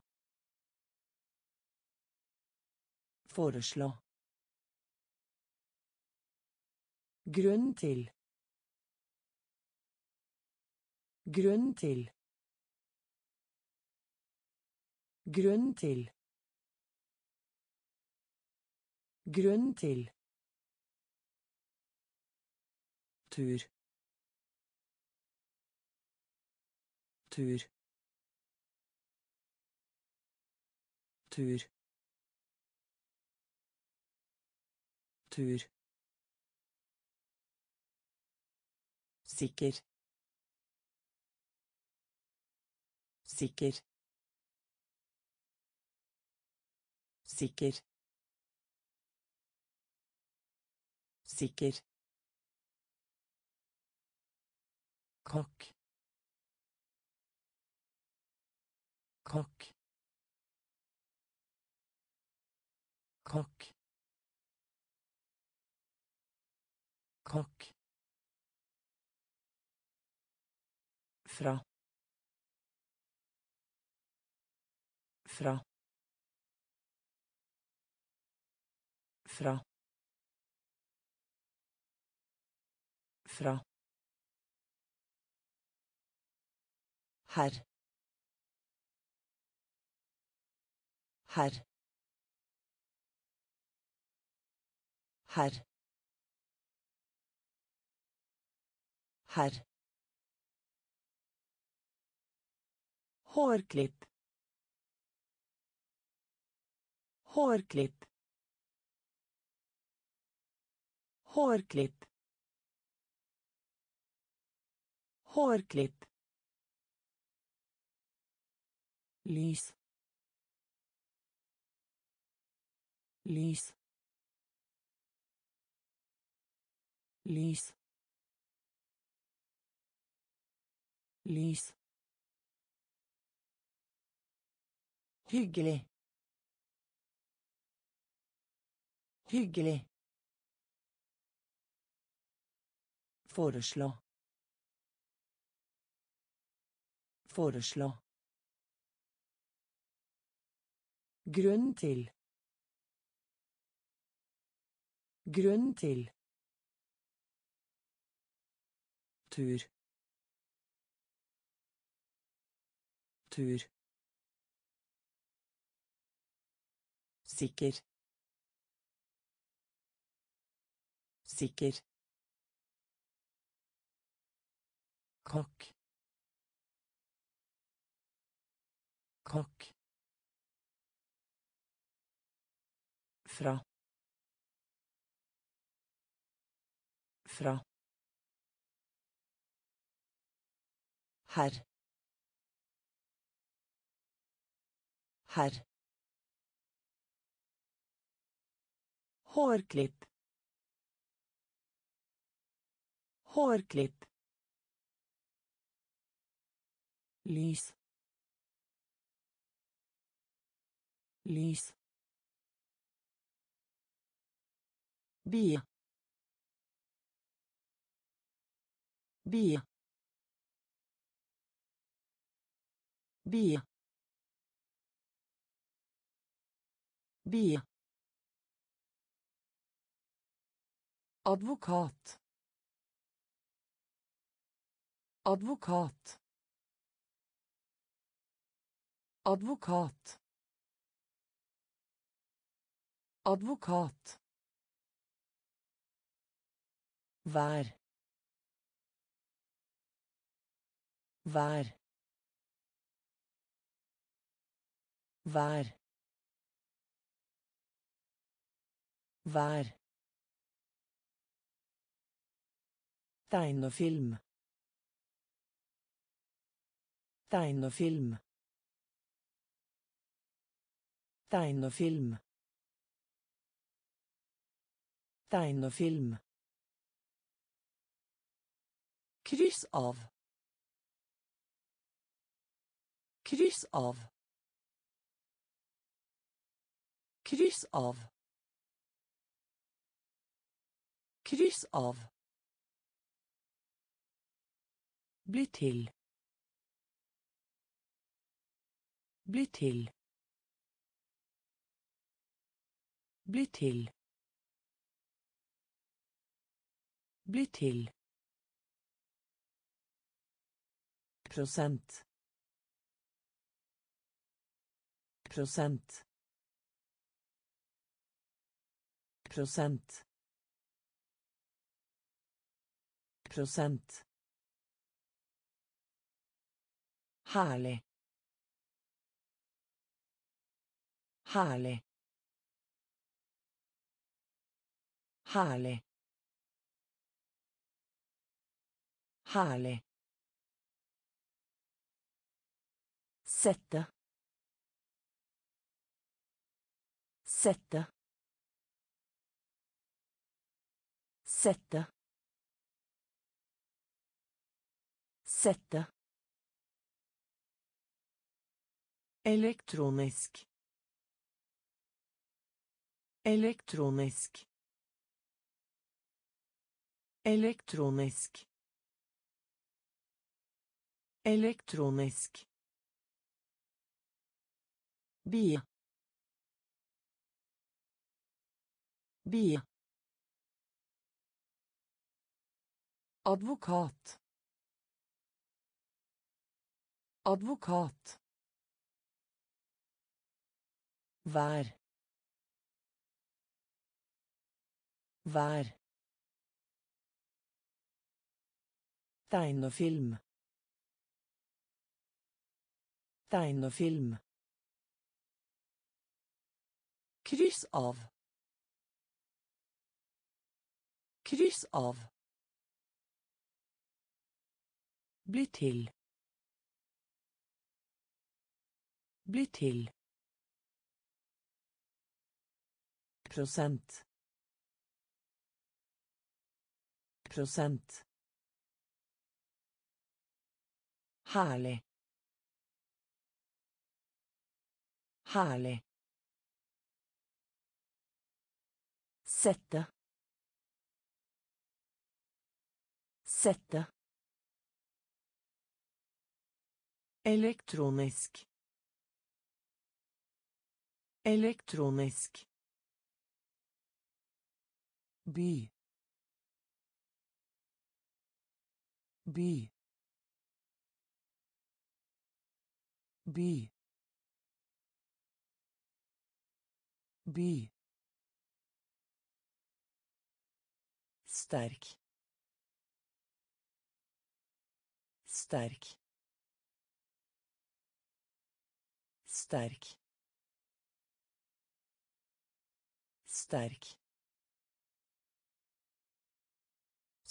S1: Foreslå.
S2: Grunn til. Grunn til. Grunn til. Grunn til.
S1: tur tur tur tur sikker. Sikker. Sikker. Sikker. Kokk. Kokk. Kokk fra fra fra fra
S2: Herr. Herr. Herr. Herr. Hårklipp. Hårklipp. Hårklipp. Hårklipp.
S1: lys lys lys lys
S2: Hyggelig. Hyggelig.
S1: Foreslå. Foreslå.
S2: Grunn til. Grunn til.
S1: tur tur sikker. Sikker. Kokk. Kokk. Fra. Fra. Herr herr
S2: Hårklipp. Hårklipp.
S1: lys lys
S2: Bie. Bie. Bie. Bie. Advokat. Advokat. Advokat. Advokat.
S1: vær vær vær vær Tegnefilm. Tegnefilm. Tegnefilm. Tegnefilm.
S2: Kryss av. Kryss av. Kryss av. Kryss av. Bli til. Bli til. Bli til. Bli til.
S1: prosent prosent prosent prosent
S2: Herlig. Herlig. Herlig. Herlig. Sette. Sette. Sette. Sette. Elektronisk. Elektronisk. Elektronisk. Elektronisk. Bie. Bie. Advokat. Advokat.
S1: Vær vær Tegnefilm. Tegnefilm.
S2: Kryss av. Kryss av. Bli til. Bli til.
S1: Prosent prosent
S2: Herlig. Herlig. Sette. Sette. Elektronisk. Elektronisk.
S1: By by by by sterk sterk sterk sterk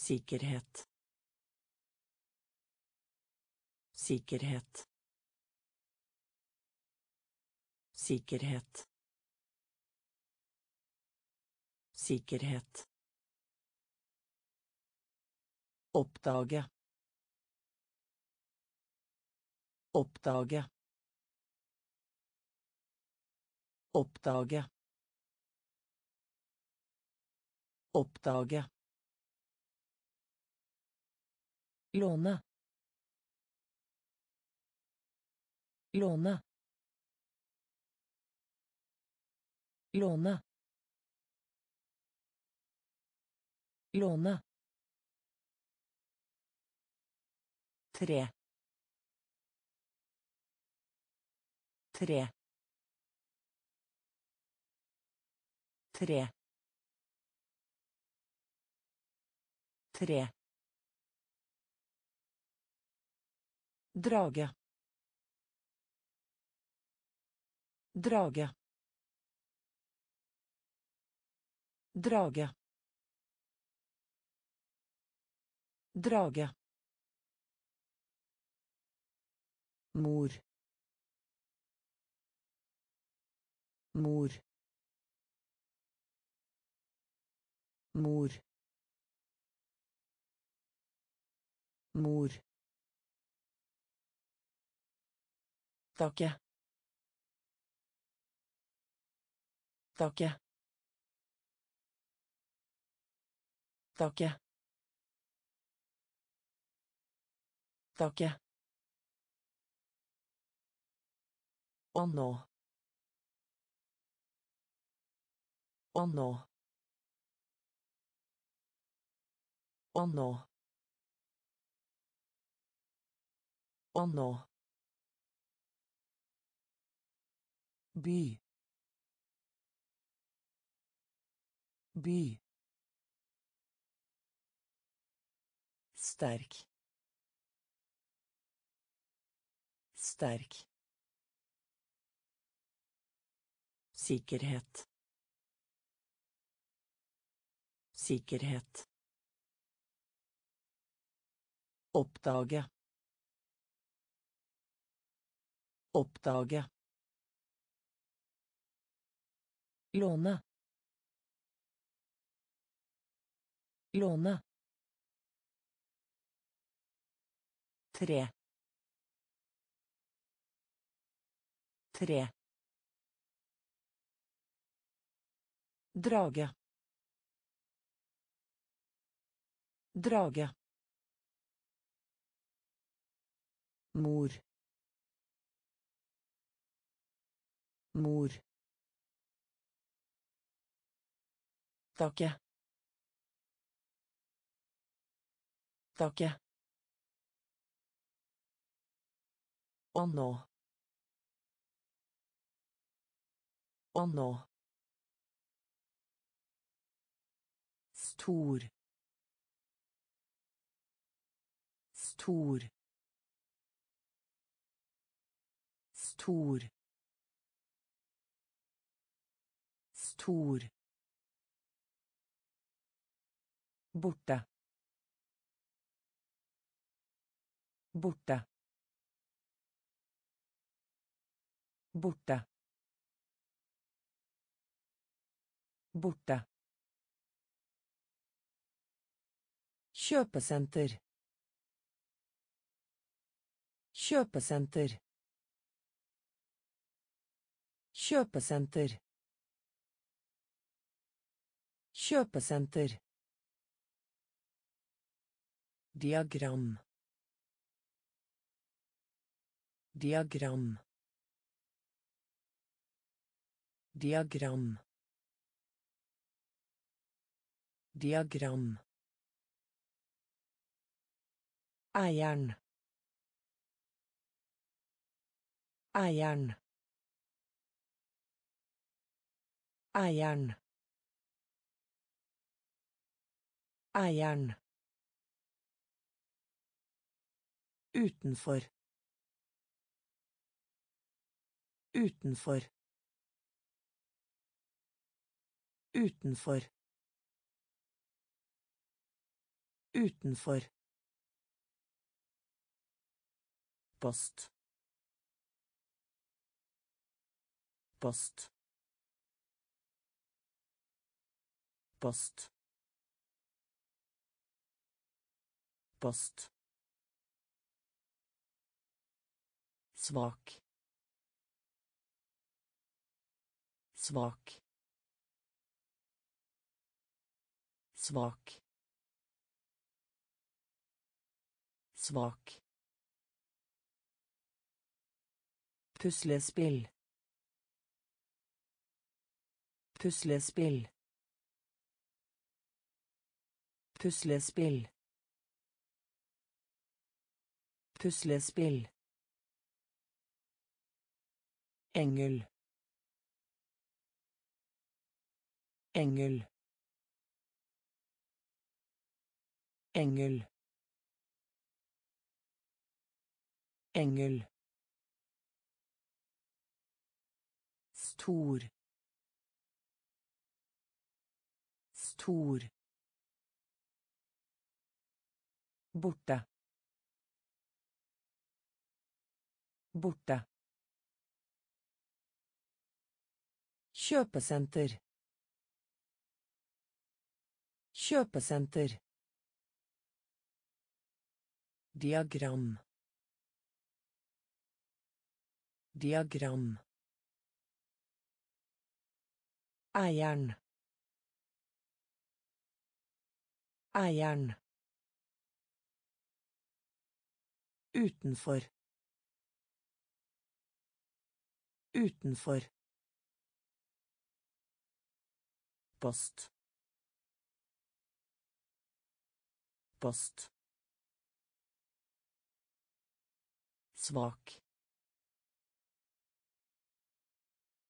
S1: Sikkerhet. Sikkerhet. Sikkerhet. Sikkerhet. Oppdage. Oppdage. Oppdage. Oppdage. Låne. Låne. Låne. Låne. tre tre tre tre drage drage drage drage mor mor mor mor takke taket taket taket og nå. og nå. og nå. og nå. By. By. Sterk. Sterk. Sikkerhet. Sikkerhet. Oppdage. Oppdage. Låne. Låne. Tre. Tre. Drage. Drage. Mor. Mor. Takke. taket Å nå. Å nå. Stor. Stor. Stor. Stor. Borta. Borta. Borta. Borta. Kjøpesenter. Kjøpesenter. Kjøpesenter. Kjøpesenter. Diagram. Diagram. Diagram. Diagram.
S2: Eieren. Eieren. Eieren. Eieren. Utenfor. Utenfor. Utenfor. Utenfor. Post. Post. Post. Post. Svak. Svak. Svak. Svak. Puslespill. Puslespill. Puslespill. Puslespill. Engel. Engel. Engel. Engel. Stor. Stor. Borte. Borte.
S1: Kjøpesenter. Kjøpesenter. Diagram. Diagram.
S2: Eieren. Eieren.
S1: Utenfor. Utenfor. Post. Post. Svak.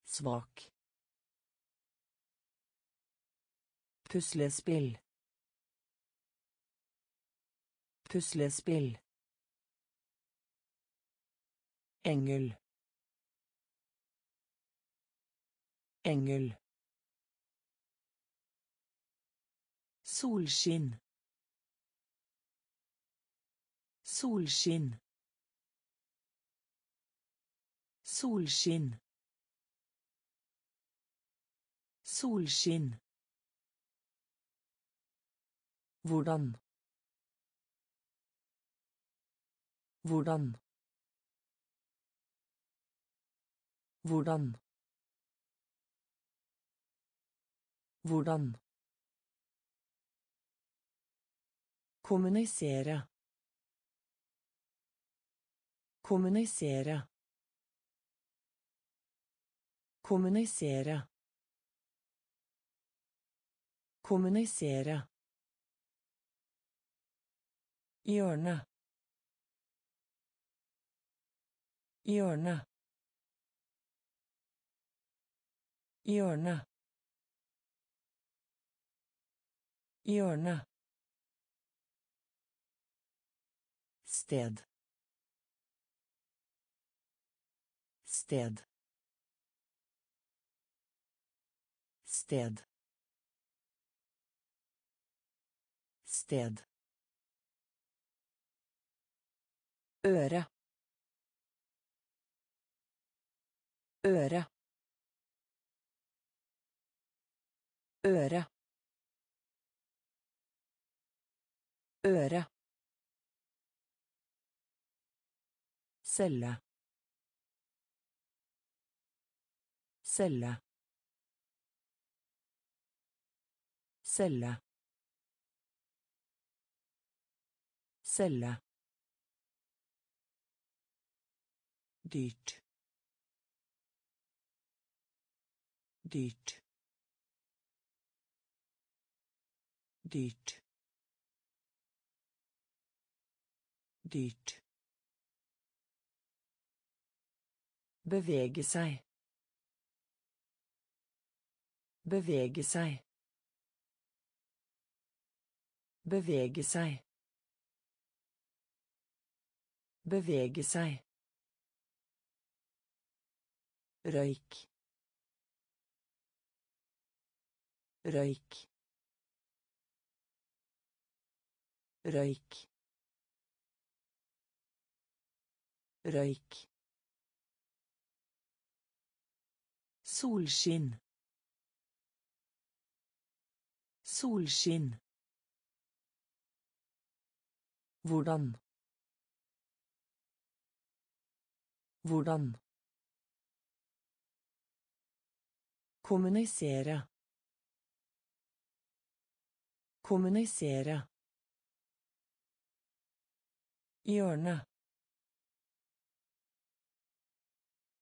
S1: Svak. Puslespill. Puslespill. Engel. Engel. Solskinn. Solskinn. Solskinn. Solskinn. Hvordan. Hvordan. Hvordan. Hvordan. Kommunisere. Kommunisere. Kommunisere. Kommunisere. Hjørne. Hjørne. Hjørne. Hjørne. Sted. Sted. Sted. Sted. Øre. Øre. Øre. Øre. Celle. Celle. Celle. Celle. dyrt dyrt
S2: dyrt dyrt bevege seg. Bevege seg. Bevege seg. Bevege seg. Røyk. Røyk. Røyk. Røyk solskinn. Solskinn. Hvordan? Hvordan? Kommunisere. Kommunisere. Hjørne.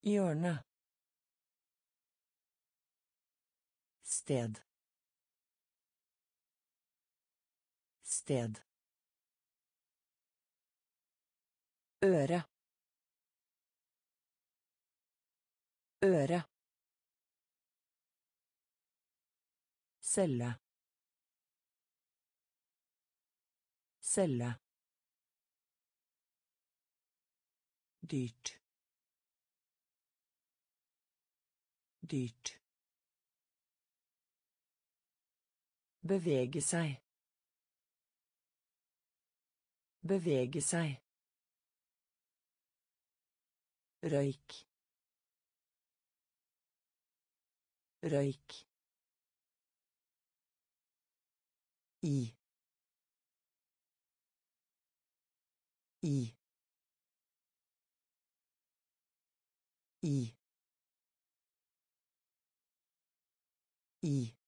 S2: Hjørne sted. Sted. Øre. Øre. Celle. Celle. Dyrt. Dyrt bevege seg. Bevege seg. Røyk. Røyk. I. I. I. I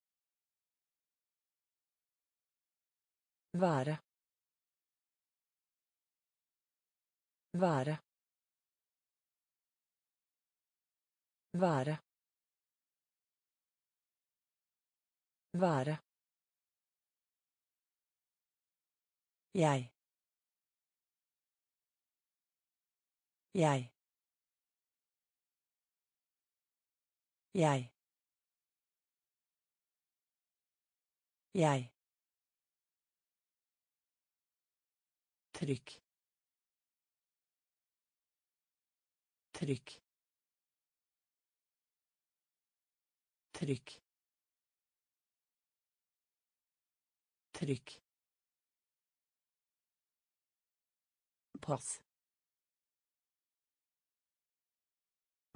S2: være være være være jeg. Jeg. Jeg. Jeg trykk. Trykk. Trykk. Trykk. Pass.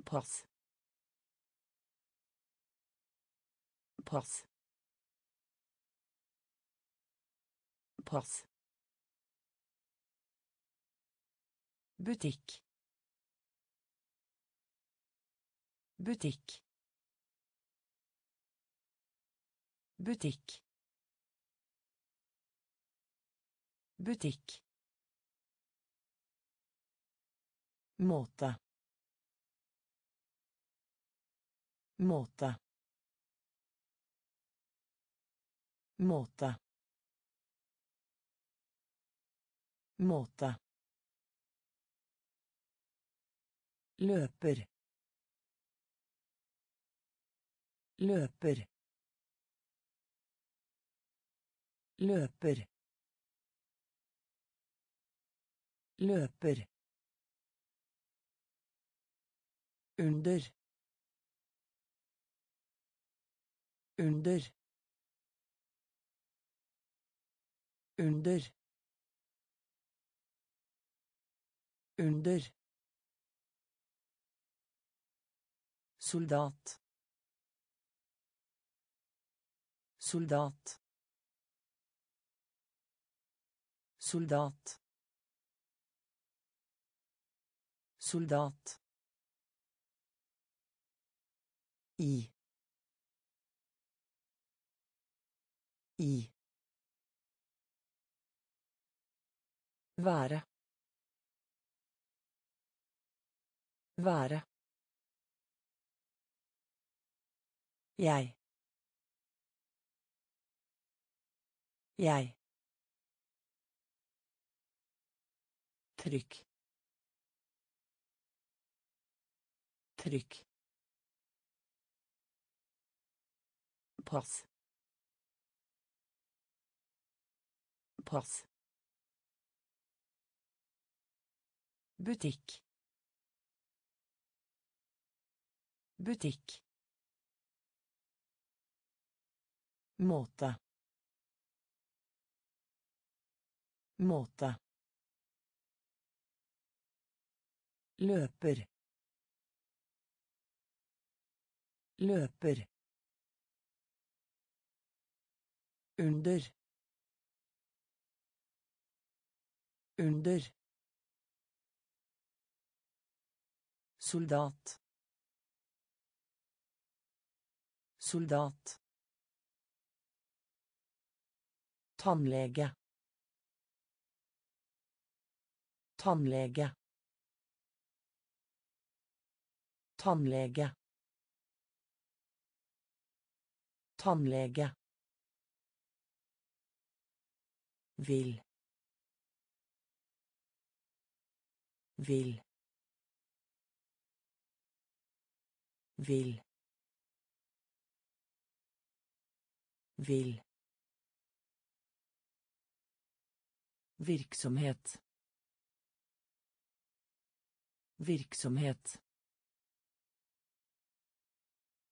S2: Pass. Pass. Pass butikk butikk butikk butikk måte måte måte måte løper. Løper. Løper. Løper. Under. Under. Under. Under soldat. Soldat. Soldat. Soldat. I. I. Være være jeg Jeg. Trykk. Trykk. Pass. Pass. Butikk. Butikk. Måte. Måte. Løper. Løper. Under. Under. Soldat. Soldat. Tannlege. Tannlege. Tannlege. Tannlege. Vil. Vil. Vil. Vil. Virksomhet. Virksomhet.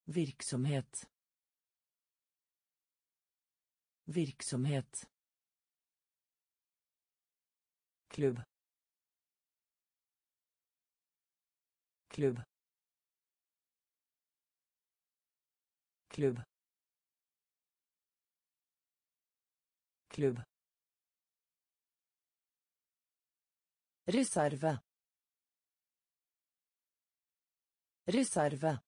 S2: Virksomhet. Virksomhet. Klubb. Klubb. Klubb. Klubb. Reserve. Reserve.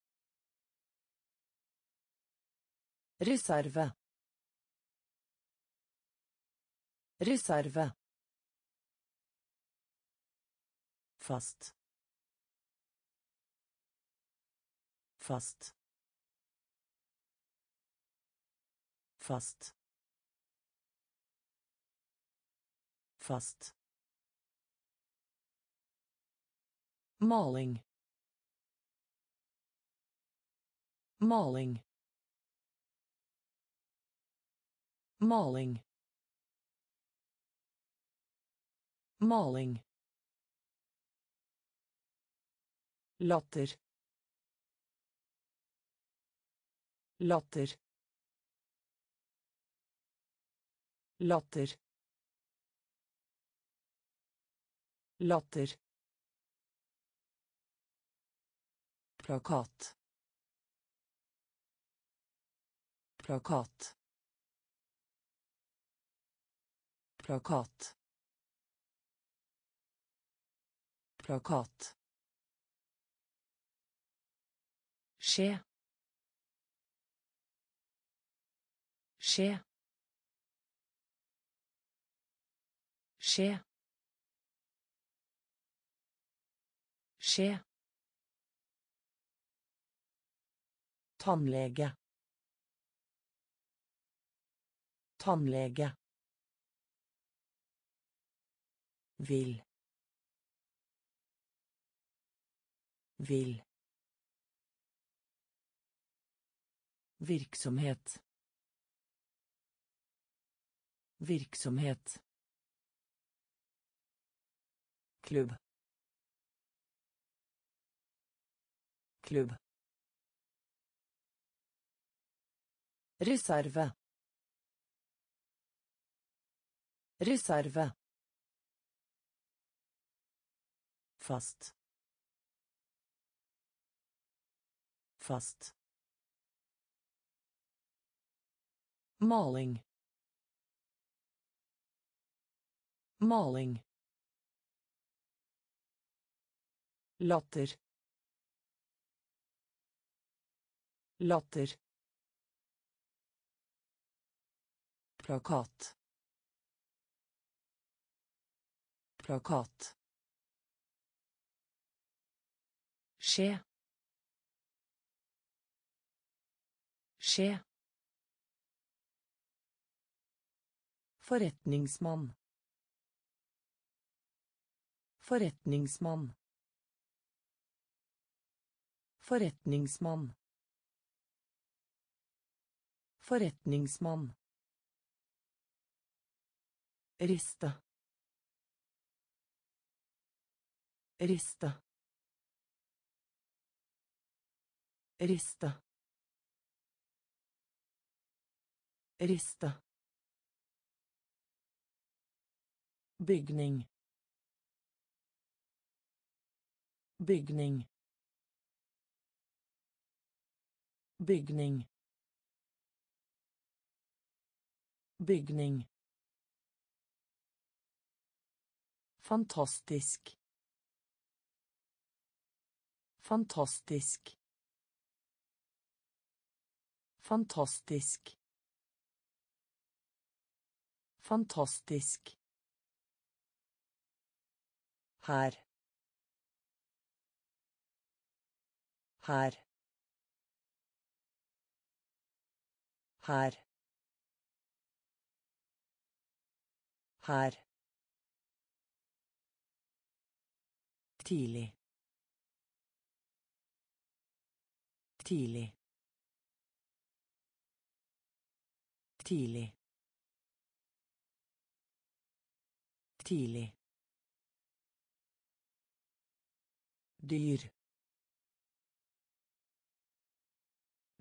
S2: Reserve. Reserve. Fast. Fast. Fast. Fast. Maling. Maling. Maling. Maling. Latter. Latter. Latter. Latter. Plakat. Plakat. Plakat. Plakat. Skje. Skje. Skje. Skje. Tannlege. Tannlege. Vil. Vil. Virksomhet. Virksomhet. Klubb. Klubb. Reserve. Reserve. Fast. Fast. Maling. Maling. Latter. Latter. Plakat. Plakat. Skje. Skje.
S1: Forretningsmann. Forretningsmann. Forretningsmann. Forretningsmann. Riste. Riste. Riste. Riste. Bygning. Bygning. Bygning. Bygning. Fantastisk. Fantastisk. Fantastisk. Fantastisk. Her. Her. Her. Her. Tidlig. Tidlig. Tidlig. Tidlig. dyr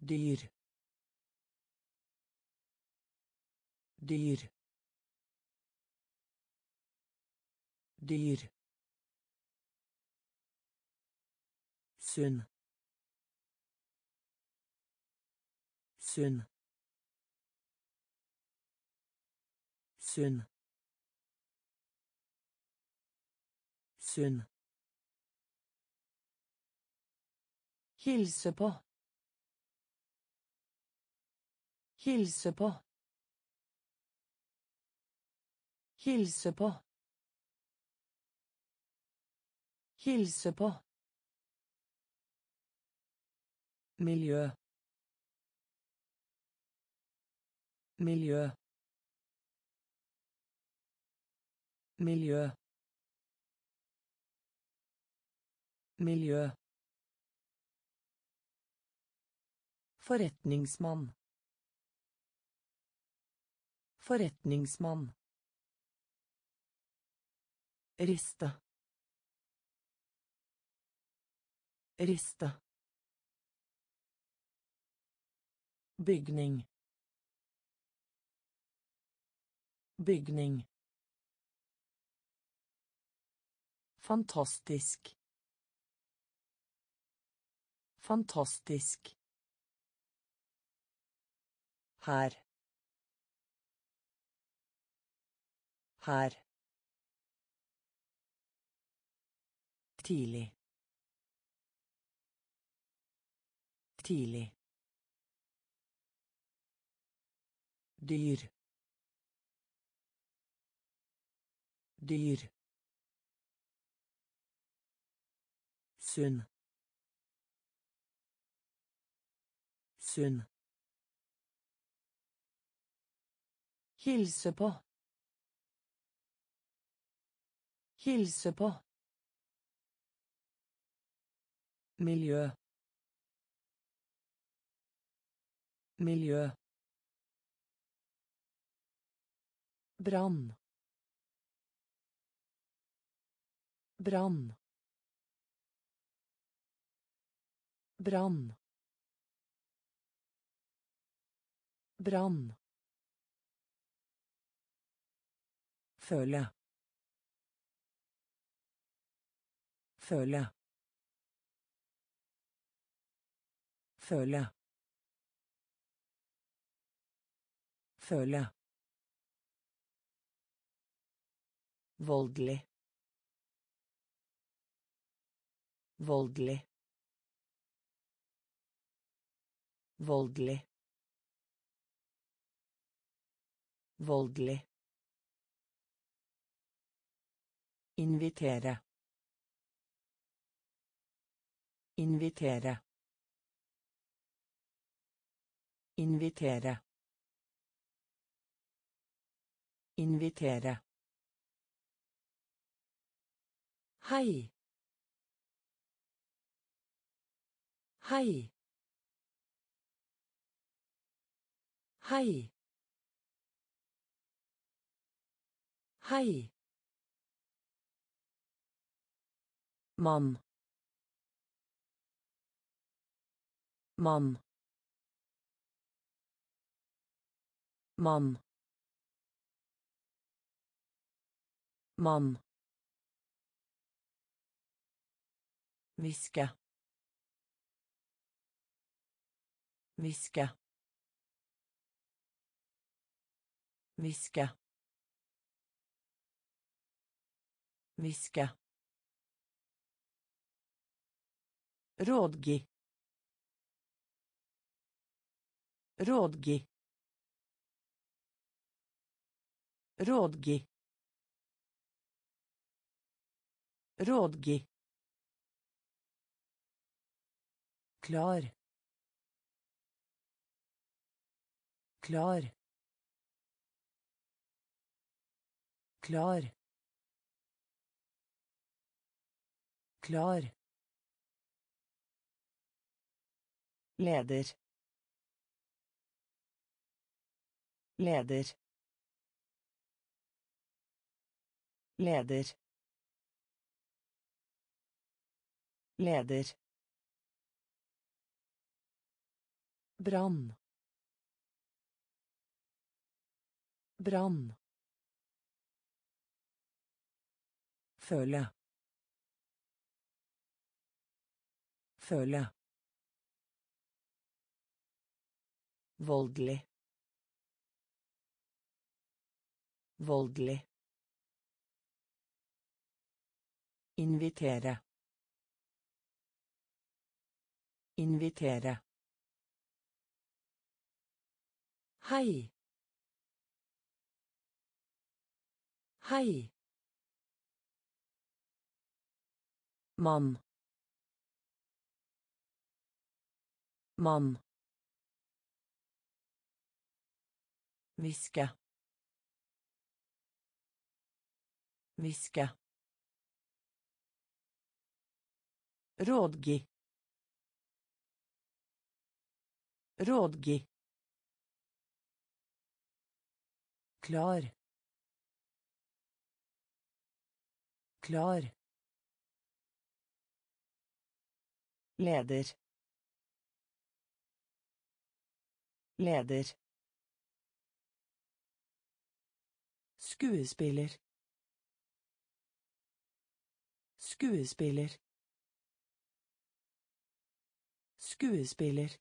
S1: dyr dyr dyr sunn sunn sunn sunn Hilse på. Hilse på. Hilse på. Hilse på. Miljø. Miljø. Miljø. Miljø. Forretningsmann. Forretningsmann. Riste. Riste. Bygning. Bygning. Fantastisk. Fantastisk. Her. Her. Tidlig. Tidlig. Dyr. Dyr. Sunn. Sunn. Hilse på. Hilse på. Miljø. Miljø. Brann. Brann. Brann. Brann. Føle. Føle. Føle. Føle. Voldelig. Voldelig. Voldelig. Voldelig. Invitere. Invitere. Invitere. Invitere.
S2: Hei. Hei. Hei. Hei. Mann. Mann. Mann. Mann.
S1: Hviske. Hviske. Hviske. Hviske. Rådgi. Rådgi. Rådgi. Rådgi. Klar. Klar. Klar. Klar. Leder. Leder. Leder. Leder. Brann. Brann. Føle. Føle. Voldelig. Voldelig. Invitere. Invitere.
S2: Hei. Hei. Mann. Mann.
S1: Hviske. Hviske. Rådgi. Rådgi. Klar. Klar. Leder. Leder. Skuespiller. Skuespiller. Skuespiller.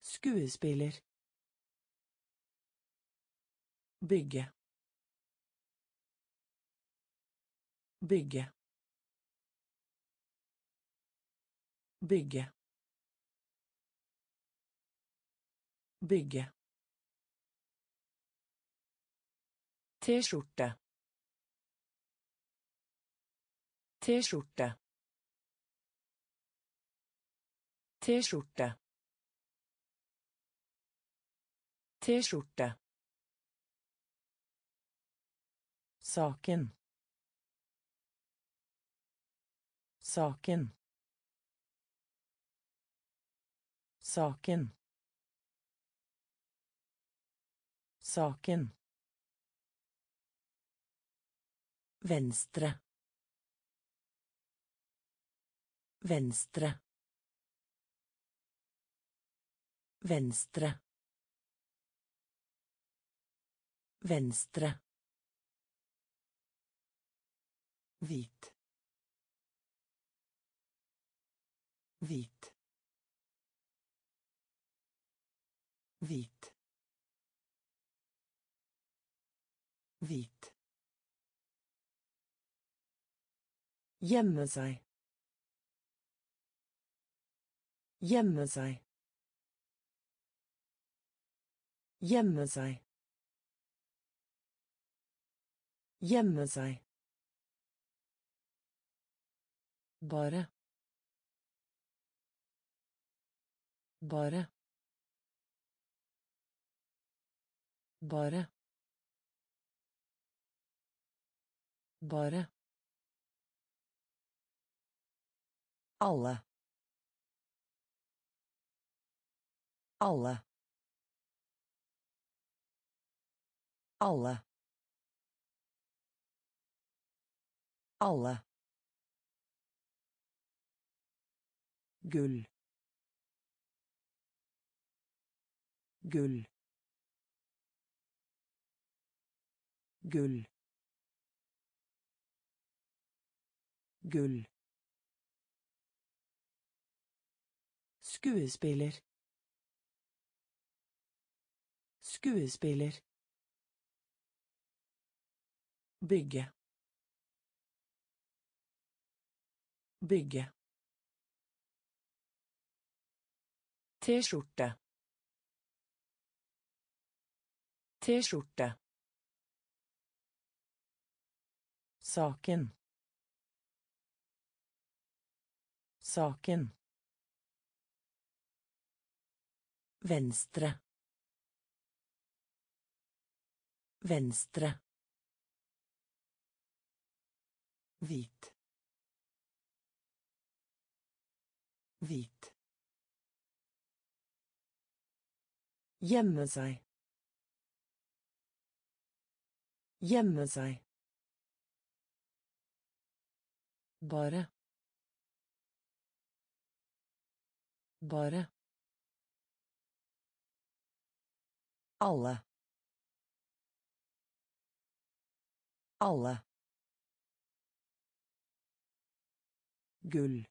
S1: Skuespiller. Bygge. Bygge. Bygge. Bygge. T-skjorte. T-skjorte. T-skjorte. T-skjorte. Saken. Saken. Saken. Saken. Venstre. Venstre. Venstre. Venstre. Hvit. Hvit. Hvit. Hvit. Gjemme seg. Gjemme seg. Gjemme seg. Gjemme seg. Bare. Bare. Bare. Bare.
S2: Alle. Alle. Alle. Alle.
S1: Gull gull gull gull skuespiller skuespiller bygge. Bygge T-skjorte. T-skjorte. Saken. Saken. Venstre. Venstre. Hvit. Hvit. Gjemme seg. Gjemme seg. Bare. Bare.
S2: Alle. Alle.
S1: Gull.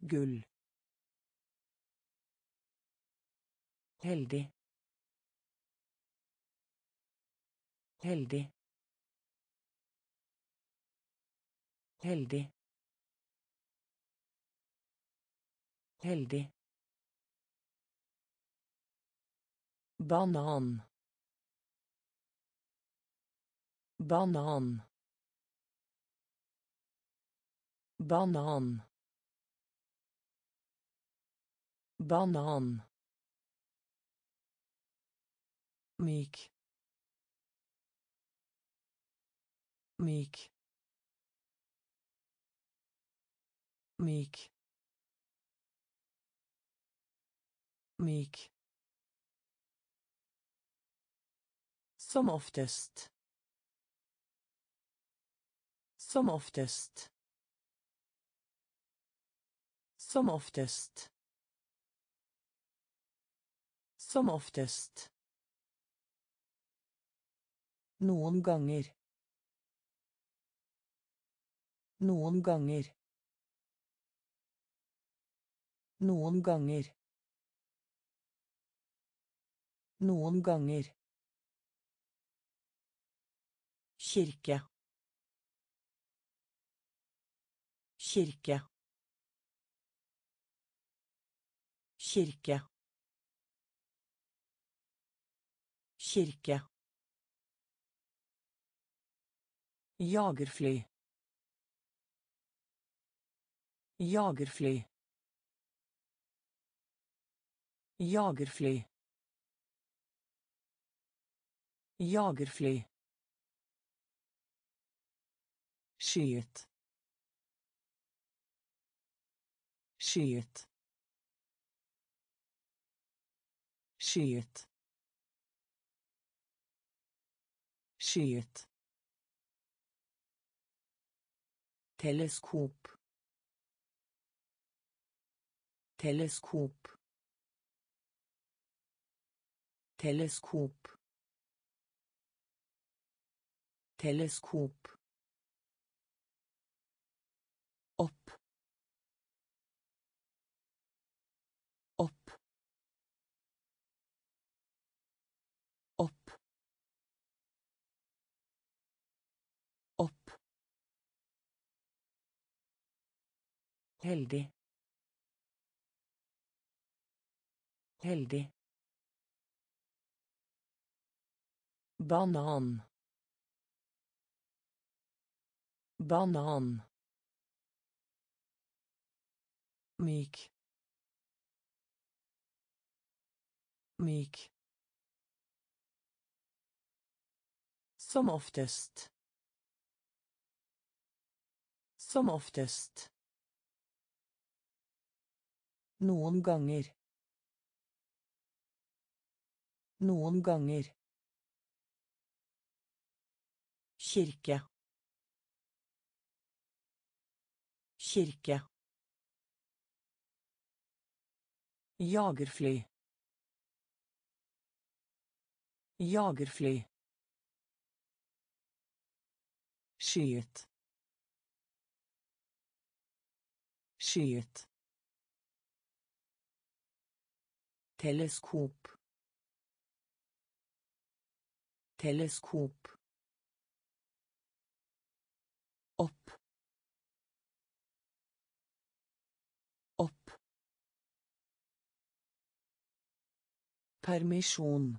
S1: Gull. Heldig. Heldig. Heldig. Heldig. Banan. Banan. Banan. Banan. Myk myk myk myk som oftest. Som oftest. Som oftest. Som oftest Noen ganger. Noen ganger. Noen ganger. Noen ganger. Kirke. Kirke. Kirke. Kirke. Jagerfly. Jagerfly. Jagerfly. Jagerfly. Skyet. Skyet. Skyet. Skyet. Teleskop. Teleskop. Teleskop. Teleskop Heldig. Heldig. Banan. Banan. myk myk som oftest som oftest noen ganger noen ganger kirke kirke Jagerfly. Jagerfly. Skyet. Skyet. Teleskop. Teleskop. Opp. Opp. Permisjon.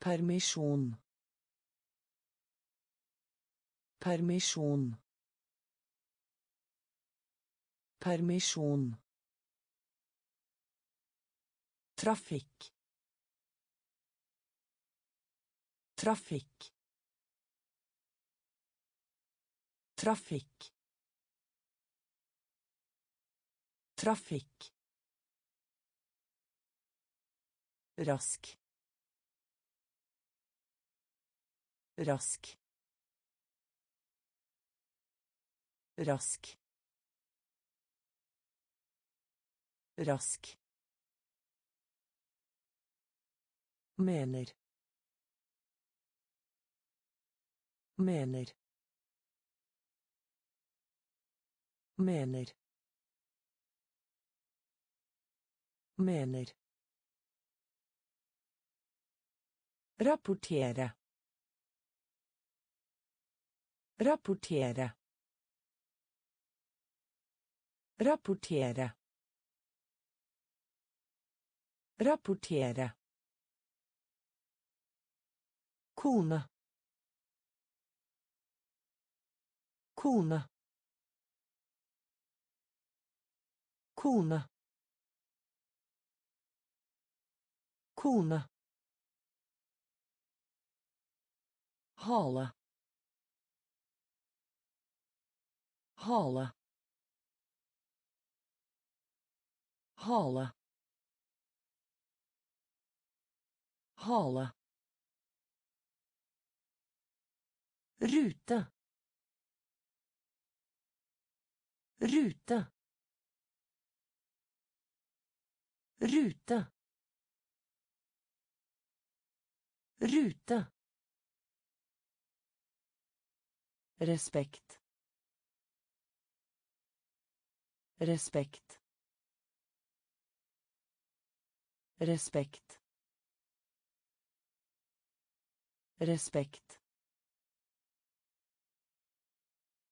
S1: Permisjon. Permisjon. Permisjon. Trafikk. Trafikk. Trafikk. Trafikk. Rask. Rask. Rask. Rask. Mener. Mener. Mener. Mener. Rapportere. Rapportere. Rapportere. Rapportere. Kone. Kone. Kone. Kone. Hale. Hale. Hale. Hale. Rute. Rute. Rute. Rute. Respekt. Respekt. Respekt. Respekt.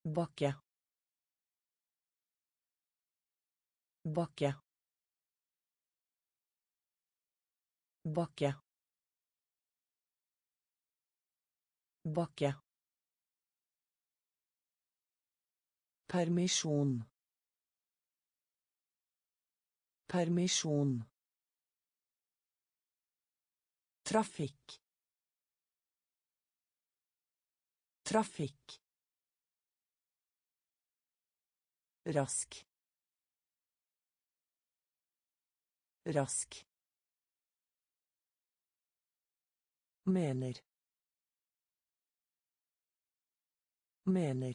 S1: Bakke. Bakke. Bakke. Bakke. Permisjon. Permisjon. Trafikk. Trafikk. Rask. Rask. Mener. Mener.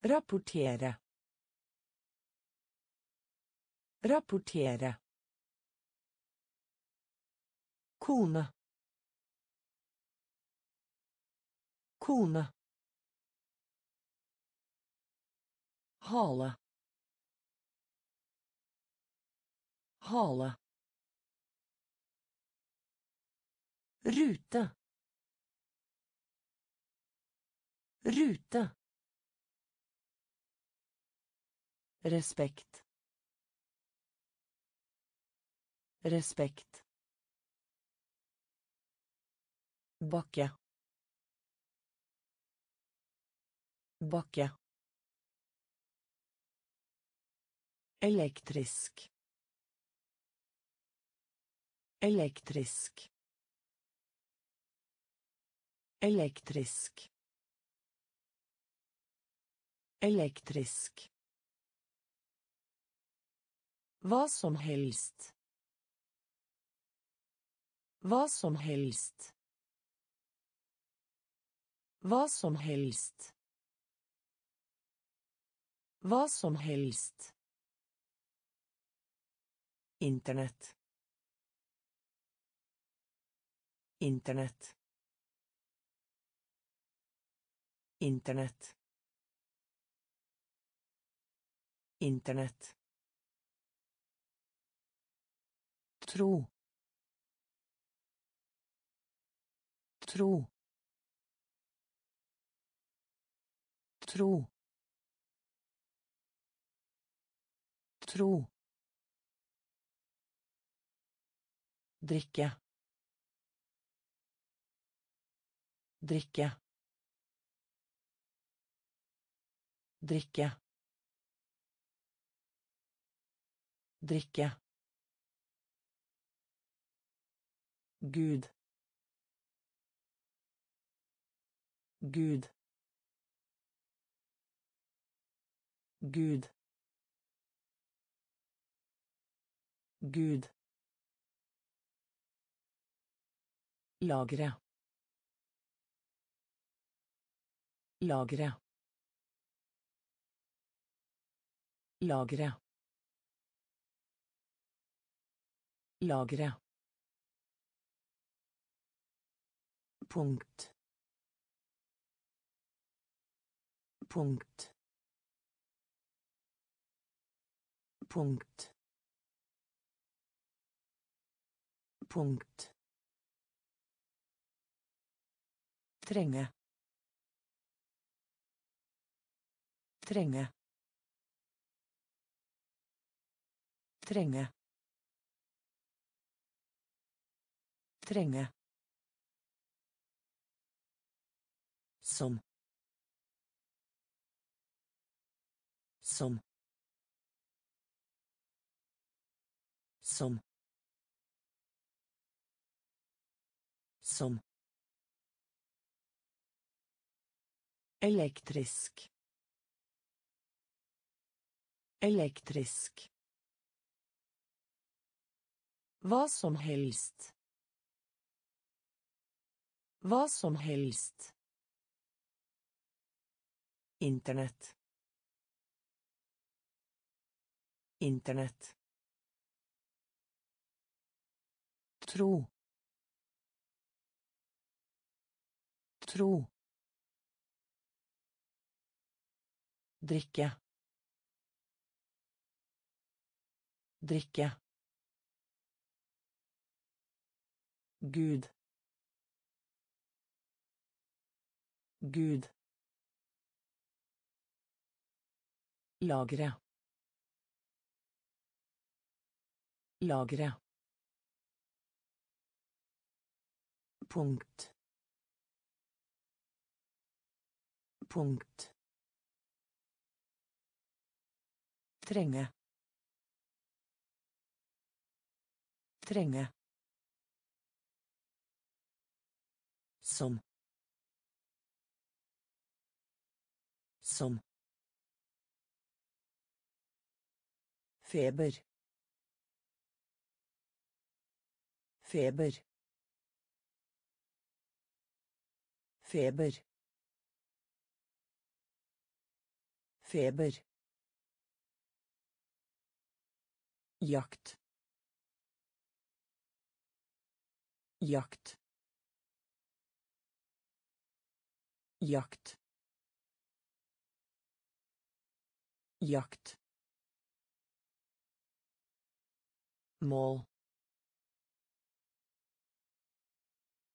S1: Rapportere. Rapportere. Kone. Kone. Hale. Hale. Rute. Rute. Respekt. Respekt. Bakke. Bakke. Elektrisk. Elektrisk. Elektrisk. Elektrisk. Hva som helst. Hva som helst. Hva som helst. Hva som helst. Internett. Internett. Internett. Internett. Tro. Tro. Tro. Tro. Drikke. Drikke. Drikke. Drikke. Gud. Gud. Gud. Gud Lagre. Lagre. Lagre. Lagre. Punkt. Punkt. Punkt. Punkt. Trenge. Trenge. Trenge. Trenge. Som. Som. Som. Som. Elektrisk. Elektrisk. Hva som helst. Hva som helst. Internett. Internett. Tro. Tro. Drikke drikke Gud Gud Lagre. Lagre. Punkt. Punkt. Trenge. Trenge. Som. Som. Feber. Feber. Feber. Feber. Jakt. Jakt. Jakt. Jakt. mål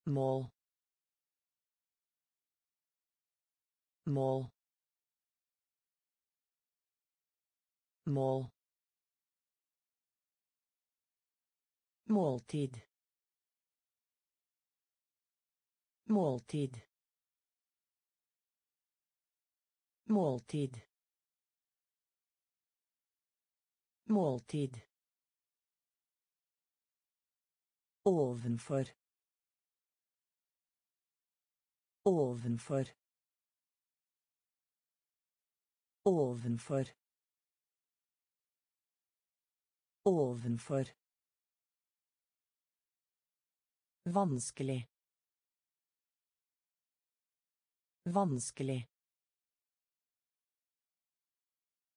S1: mål mål mål Måltid. Måltid. Måltid. Måltid.
S2: Ovenfor. Ovenfor. Ovenfor. Ovenfor. Vanskelig. Vanskelig.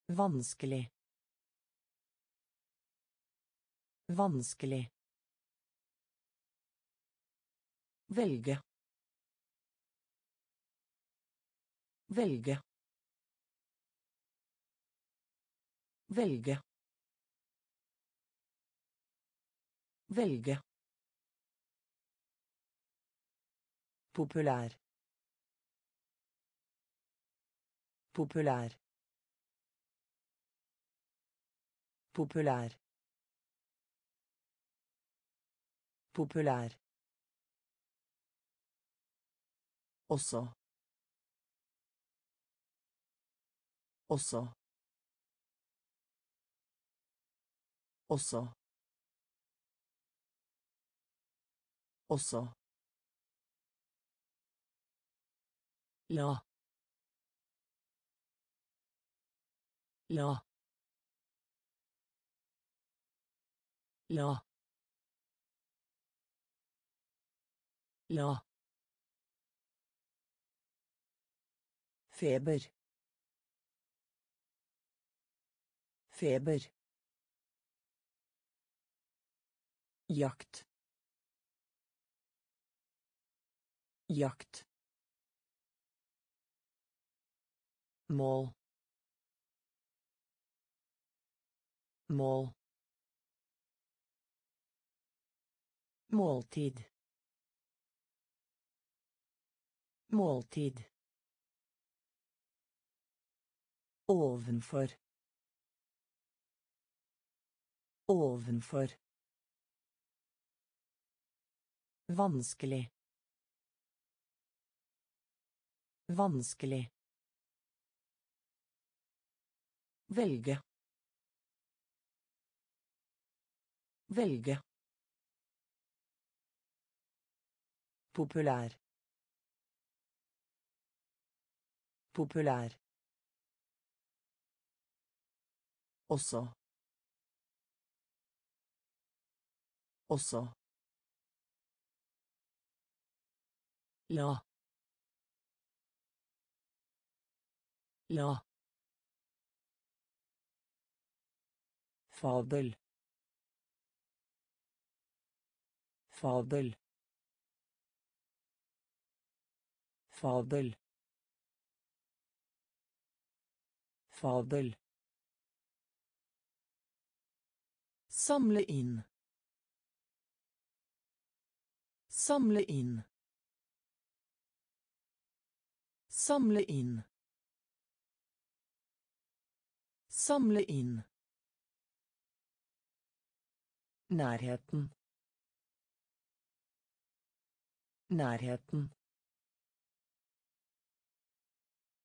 S2: Vanskelig. Vanskelig. Velge. Velge. Velge. Velge. Populær. Populær. Populær. Populær. Også. Også. Også. Også.
S1: La. La. La. La.
S2: Feber. Feber. Jakt. Jakt.
S1: Mål. Mål. Måltid. Måltid.
S2: Ovenfor. Ovenfor. Vanskelig. Vanskelig. Velge. Velge. Populær. Populær. Også. Også.
S1: La. La.
S2: Fabel. Fabel. Fabel. Fabel.
S1: Samle inn. Samle inn. Samle inn. Samle inn.
S2: Nærheten. Nærheten.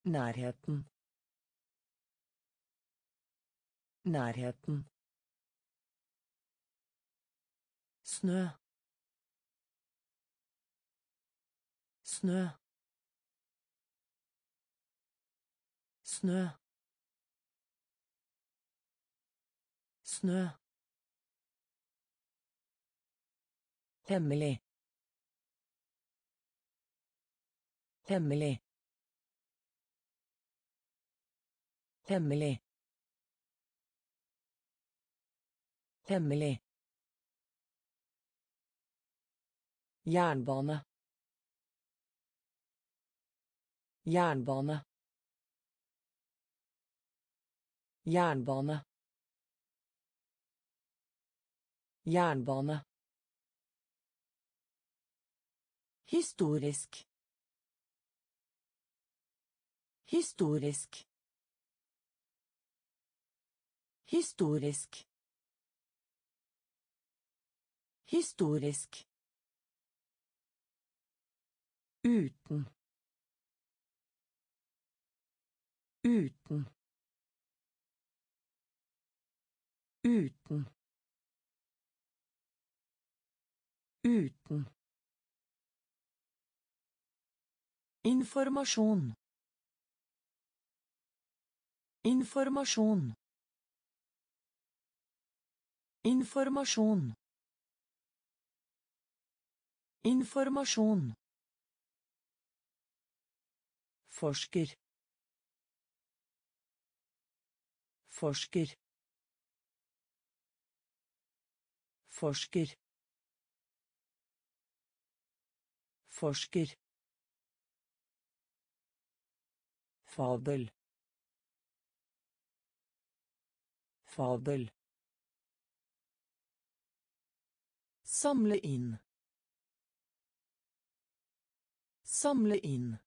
S2: Nærheten. Nærheten.
S1: Snø. Snø. Snø. Snø.
S2: Hemmelig. Hemmelig. Hemmelig. Hemmelig. Jernbane. Jernbane. Jernbane. Jernbane.
S1: Historisk. Historisk. Historisk. Historisk.
S2: Uten. Uten. Uten. Uten.
S1: Informasjon. Informasjon. Informasjon. Informasjon. Forsker. Forsker. Forsker. Forsker. Fabel. Fabel. Samle inn. Samle inn.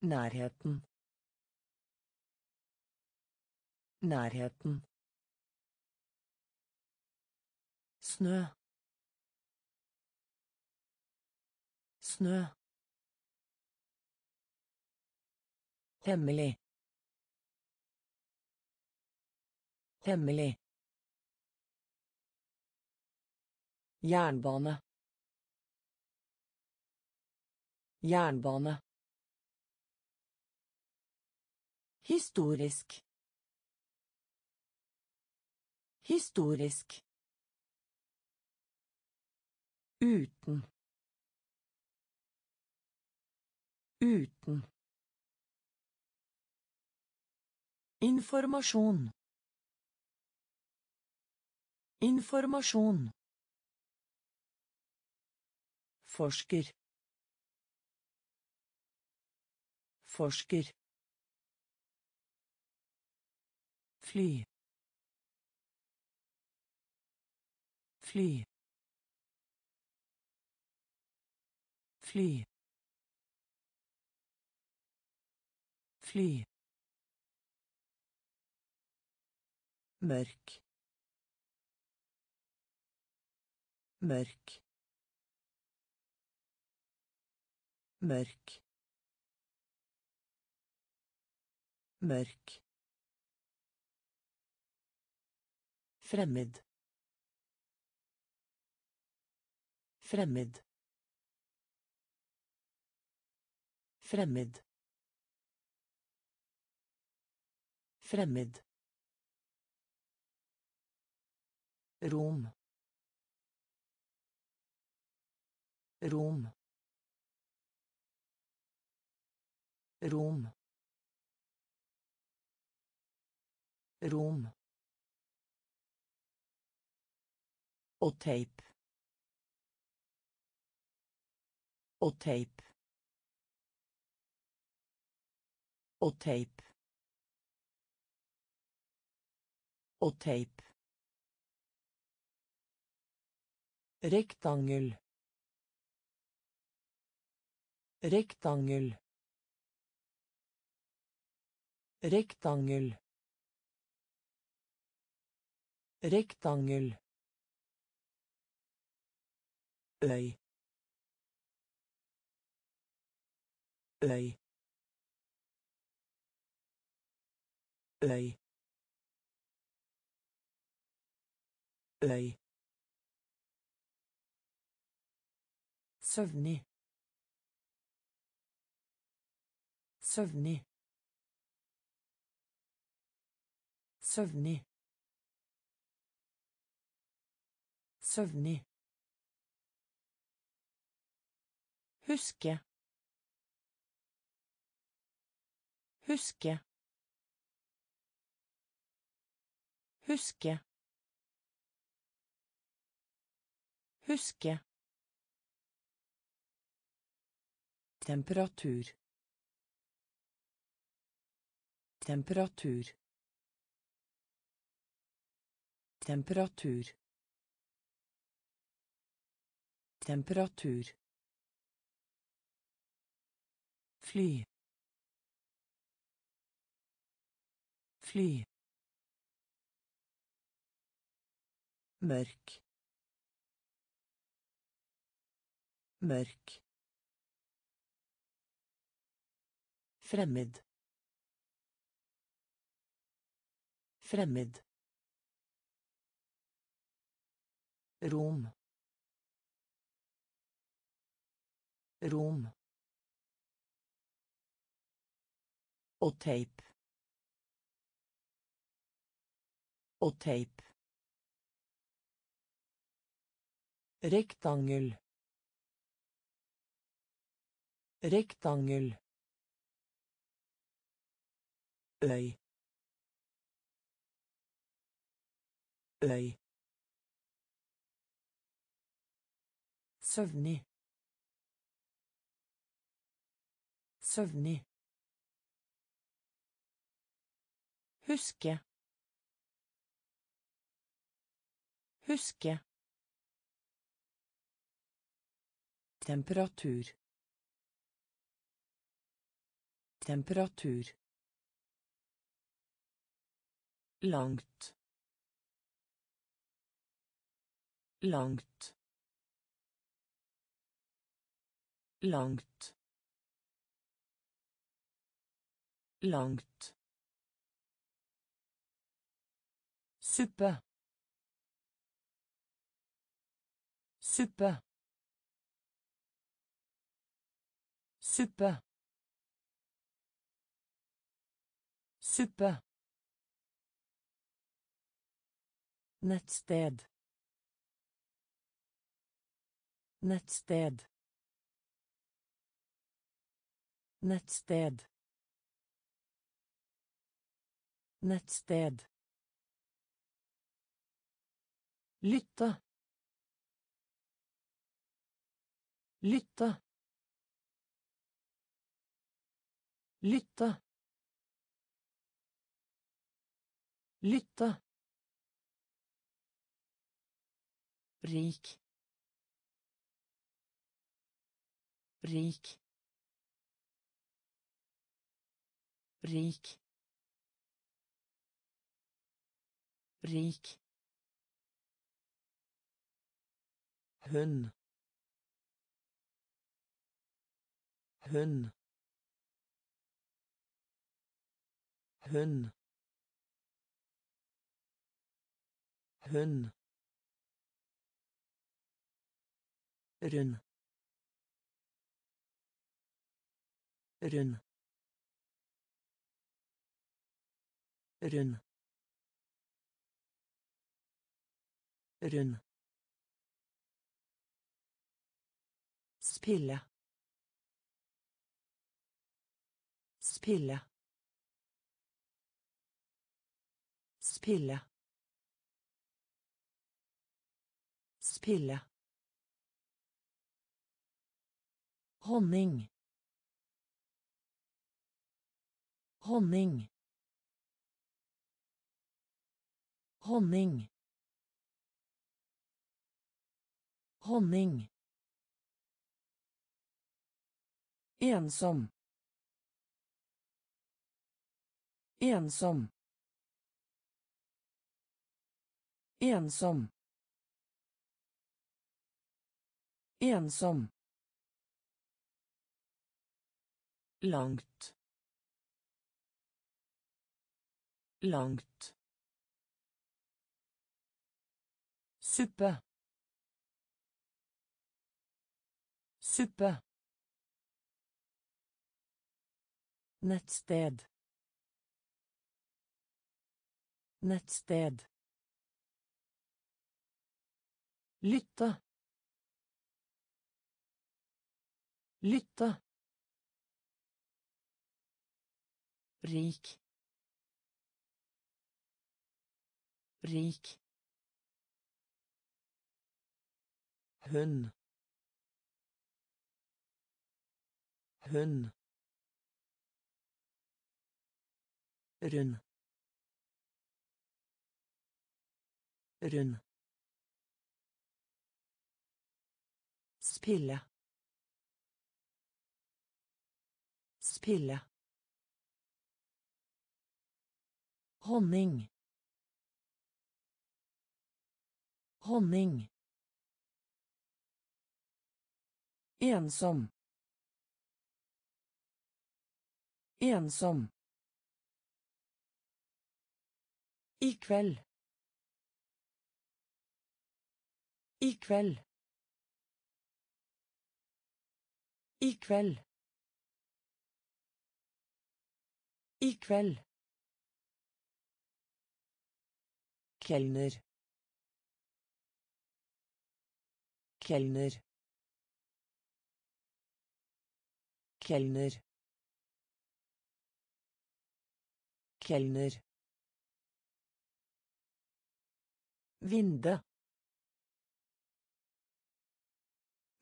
S1: Nærheten. Nærheten. Snø. Snø. Hemmelig. Hemmelig.
S2: Jernbane. Jernbane.
S1: Historisk. Historisk.
S2: Uten. Uten.
S1: Informasjon. Informasjon. Forsker. Forsker. Fly. Fly. Fly. Fly. Mørk. Mørk. Mørk. Mørk. Fremmed. Fremmed. Fremmed. Fremmed. Rom. Rom. Rom. Rom. Og teip. Og teip. Og teip. Og teip. Rektangel. Rektangel. Rektangel. Rektangel. øy søvnig søvnig søvnig søvnig Huske. Huske. Huske. Huske. Temperatur. Temperatur. Temperatur. Temperatur. Fly. Fly. Mørk. Mørk. Fremmed. Fremmed. Rom. Rom. Og teip. Og teip. Rektangel. Rektangel. Øy. Øy. Søvnig. Søvnig. Huske. Huske. Temperatur. Temperatur. Langt. Langt. Langt. Langt. Suppe. Suppe. Suppe. Suppe. Nettsted. Nettsted. Nettsted. Nettsted. Lytte. Lytte. Lytte. Lytte. Rik. Rik. Rik. Rik. Hun. Hun. Hun. Hund. Rund. Rund. Rund. Rund. Spille. Spille. Spille. Spille. Honning. Honning. Honning. Honning. Ensom. Ensom. Ensom. Ensom. Langt. Langt. Suppe. Suppe. Nettsted. Nettsted. Lytte. Lytte. Rik. Rik. Hund hund rund. Rund. Spille. Spille honning honning ensom ensom I kveld. I kveld. I kveld. I kveld. Kelner. Kelner. Kelner. Kelner. Vinde.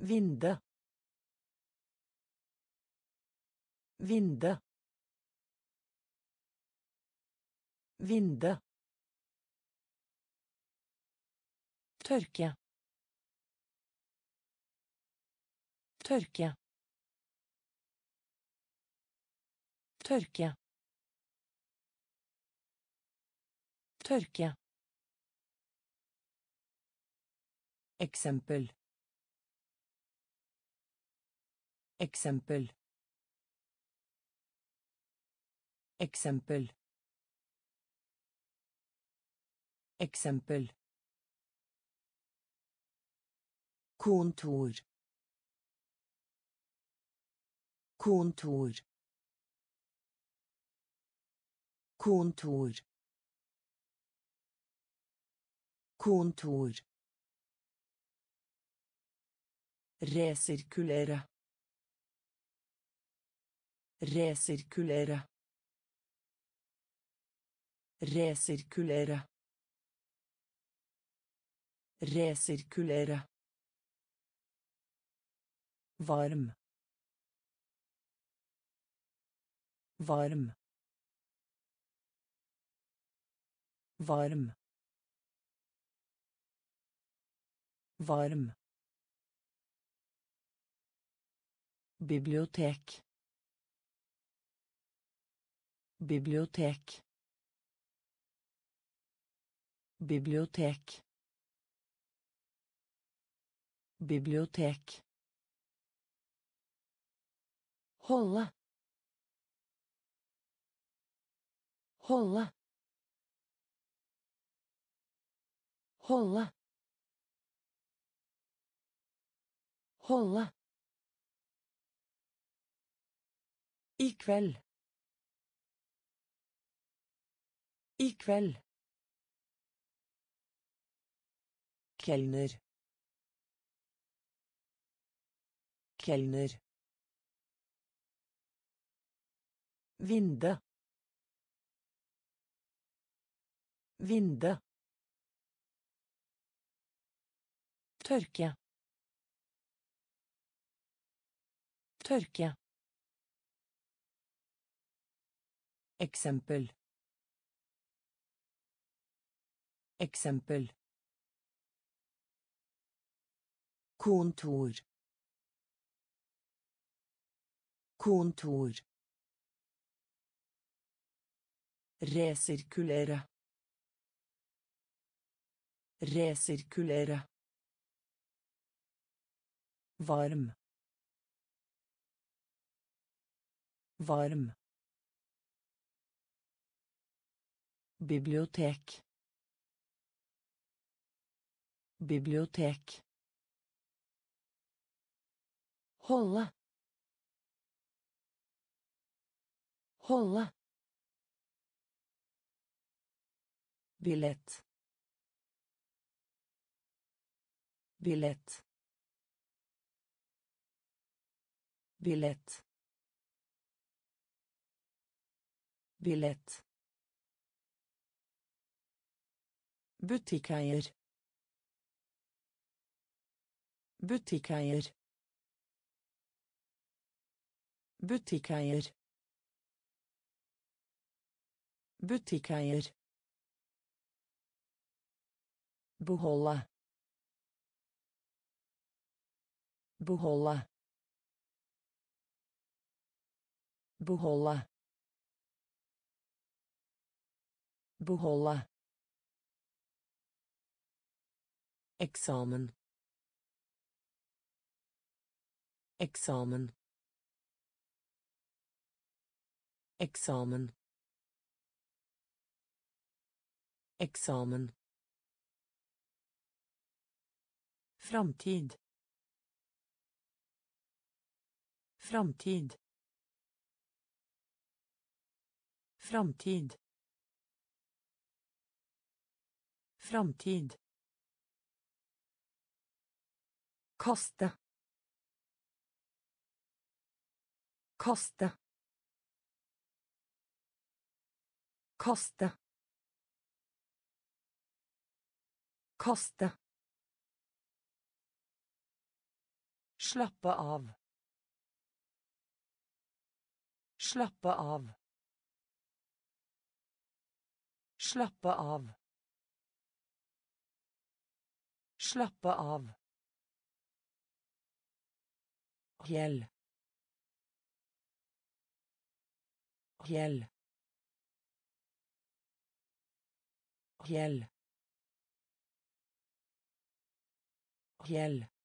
S1: Vinde. Vinde. Vinde. Tørke. Tørke. Tørke. Tørke. Eksempel. Eksempel. Eksempel. Eksempel. Kontor. Kontor. Kontor. Kontor. Resirkulere. Resirkulere. Resirkulere. Resirkulere varm varm varm varm bibliotek. Bibliotek. Bibliotek. Bibliotek Holde. Holde. Holde. Holde. I kveld. I kveld. Kelner. Kelner. Vinde. Vinde. Tørke. Tørke. Eksempel. Eksempel. Kontor. Kontor. Resirkulere. Resirkulere. Varm. Varm. Bibliotek. Bibliotek. Holde. Holde. بلت بلت بلت بلت butikkeier butikkeier butikkeier butikkeier Buhålla. Buhålla. Buhålla. Buhålla. Eksamen. Eksamen. Eksamen. Eksamen.
S2: Framtid. Framtid. Framtid. Framtid. Kaste. Kaste. Kaste. Kaste. Slappe av. Slappe av. Slappe av. Slappe av. Gjeld. Gjeld. Gjeld. Gjeld.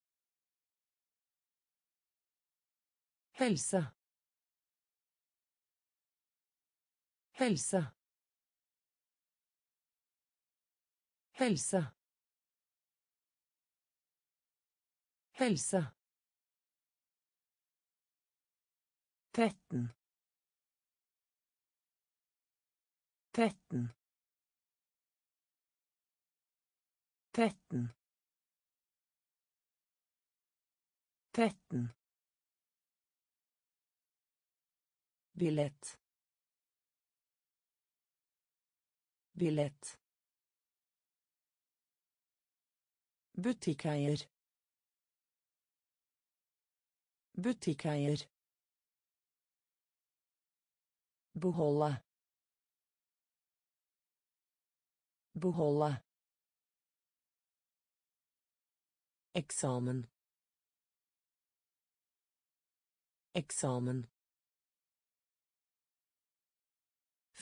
S2: Helse. Helse. Helse. Helse. Tretten. Tretten. Tretten. Tretten. Billett. Billett. Butikkeier. Butikkeier. Beholde. Beholde.
S1: eksamen eksamen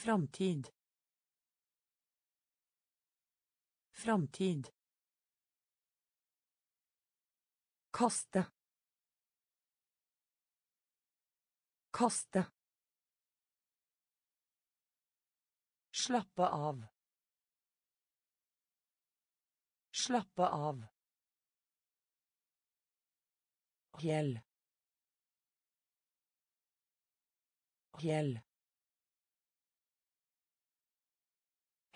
S2: Framtid. Framtid. Kaste. Kaste. Slappe av. Slappe av. Gjeld. Gjeld.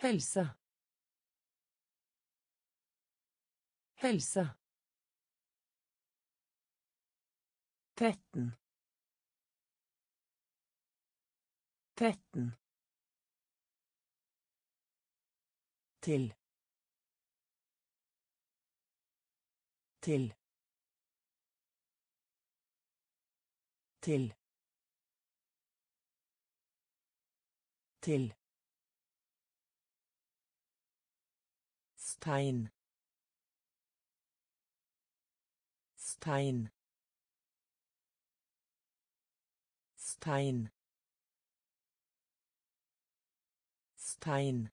S2: Helse. Helse. Tretten. Tretten. Til. Til. Til. Til.
S1: Stein. Stein. Stein. Stein.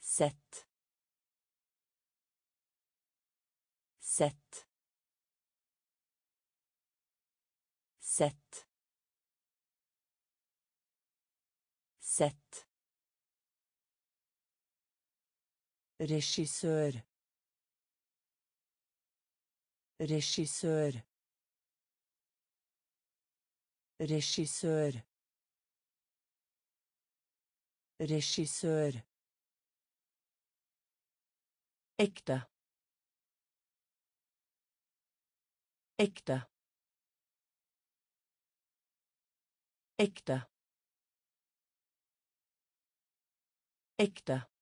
S1: Sett. Sett. Sett. Sett.
S2: Regissør. Regissør. Regissør. Regissør. Ekte. Ekte. Ekte. Ekte.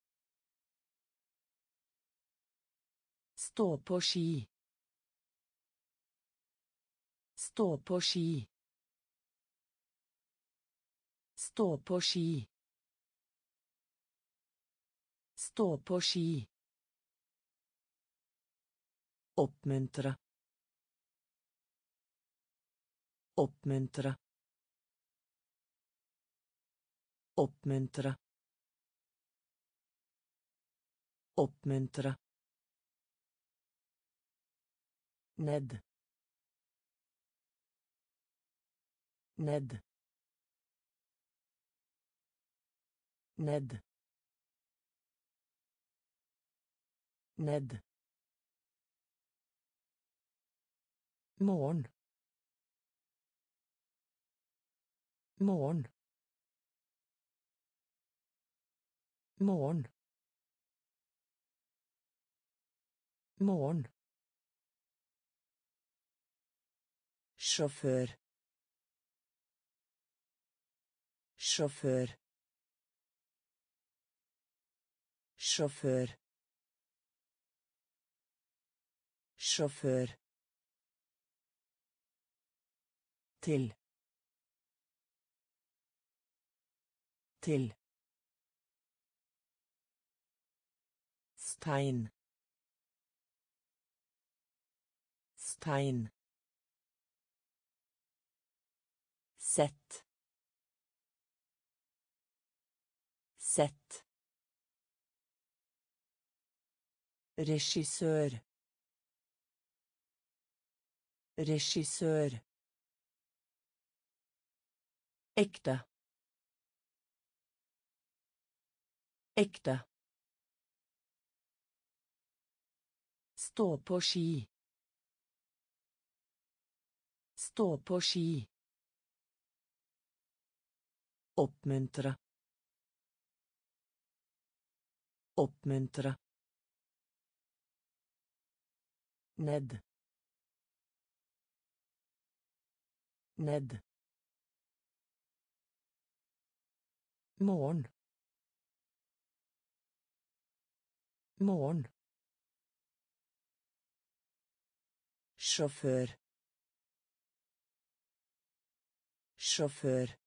S2: Stå på ski. Stå på ski. Stå på ski. Stå på ski. Oppmuntre. Oppmuntre. Oppmuntre. Oppmuntre. Ned. Ned. Ned. Ned. Morgen. Morgen. Morgen. Morgen sjåfør. Sjåfør. Sjåfør. Sjåfør. Til. Til. Stein. Stein
S1: Sett. Sett.
S2: Regissør. Regissør. Ekte. Ekte. Stå på ski. Stå på ski. Oppmuntre. Oppmuntre. Ned. Ned. Morgen. Morgen. Sjåfør. Sjåfør.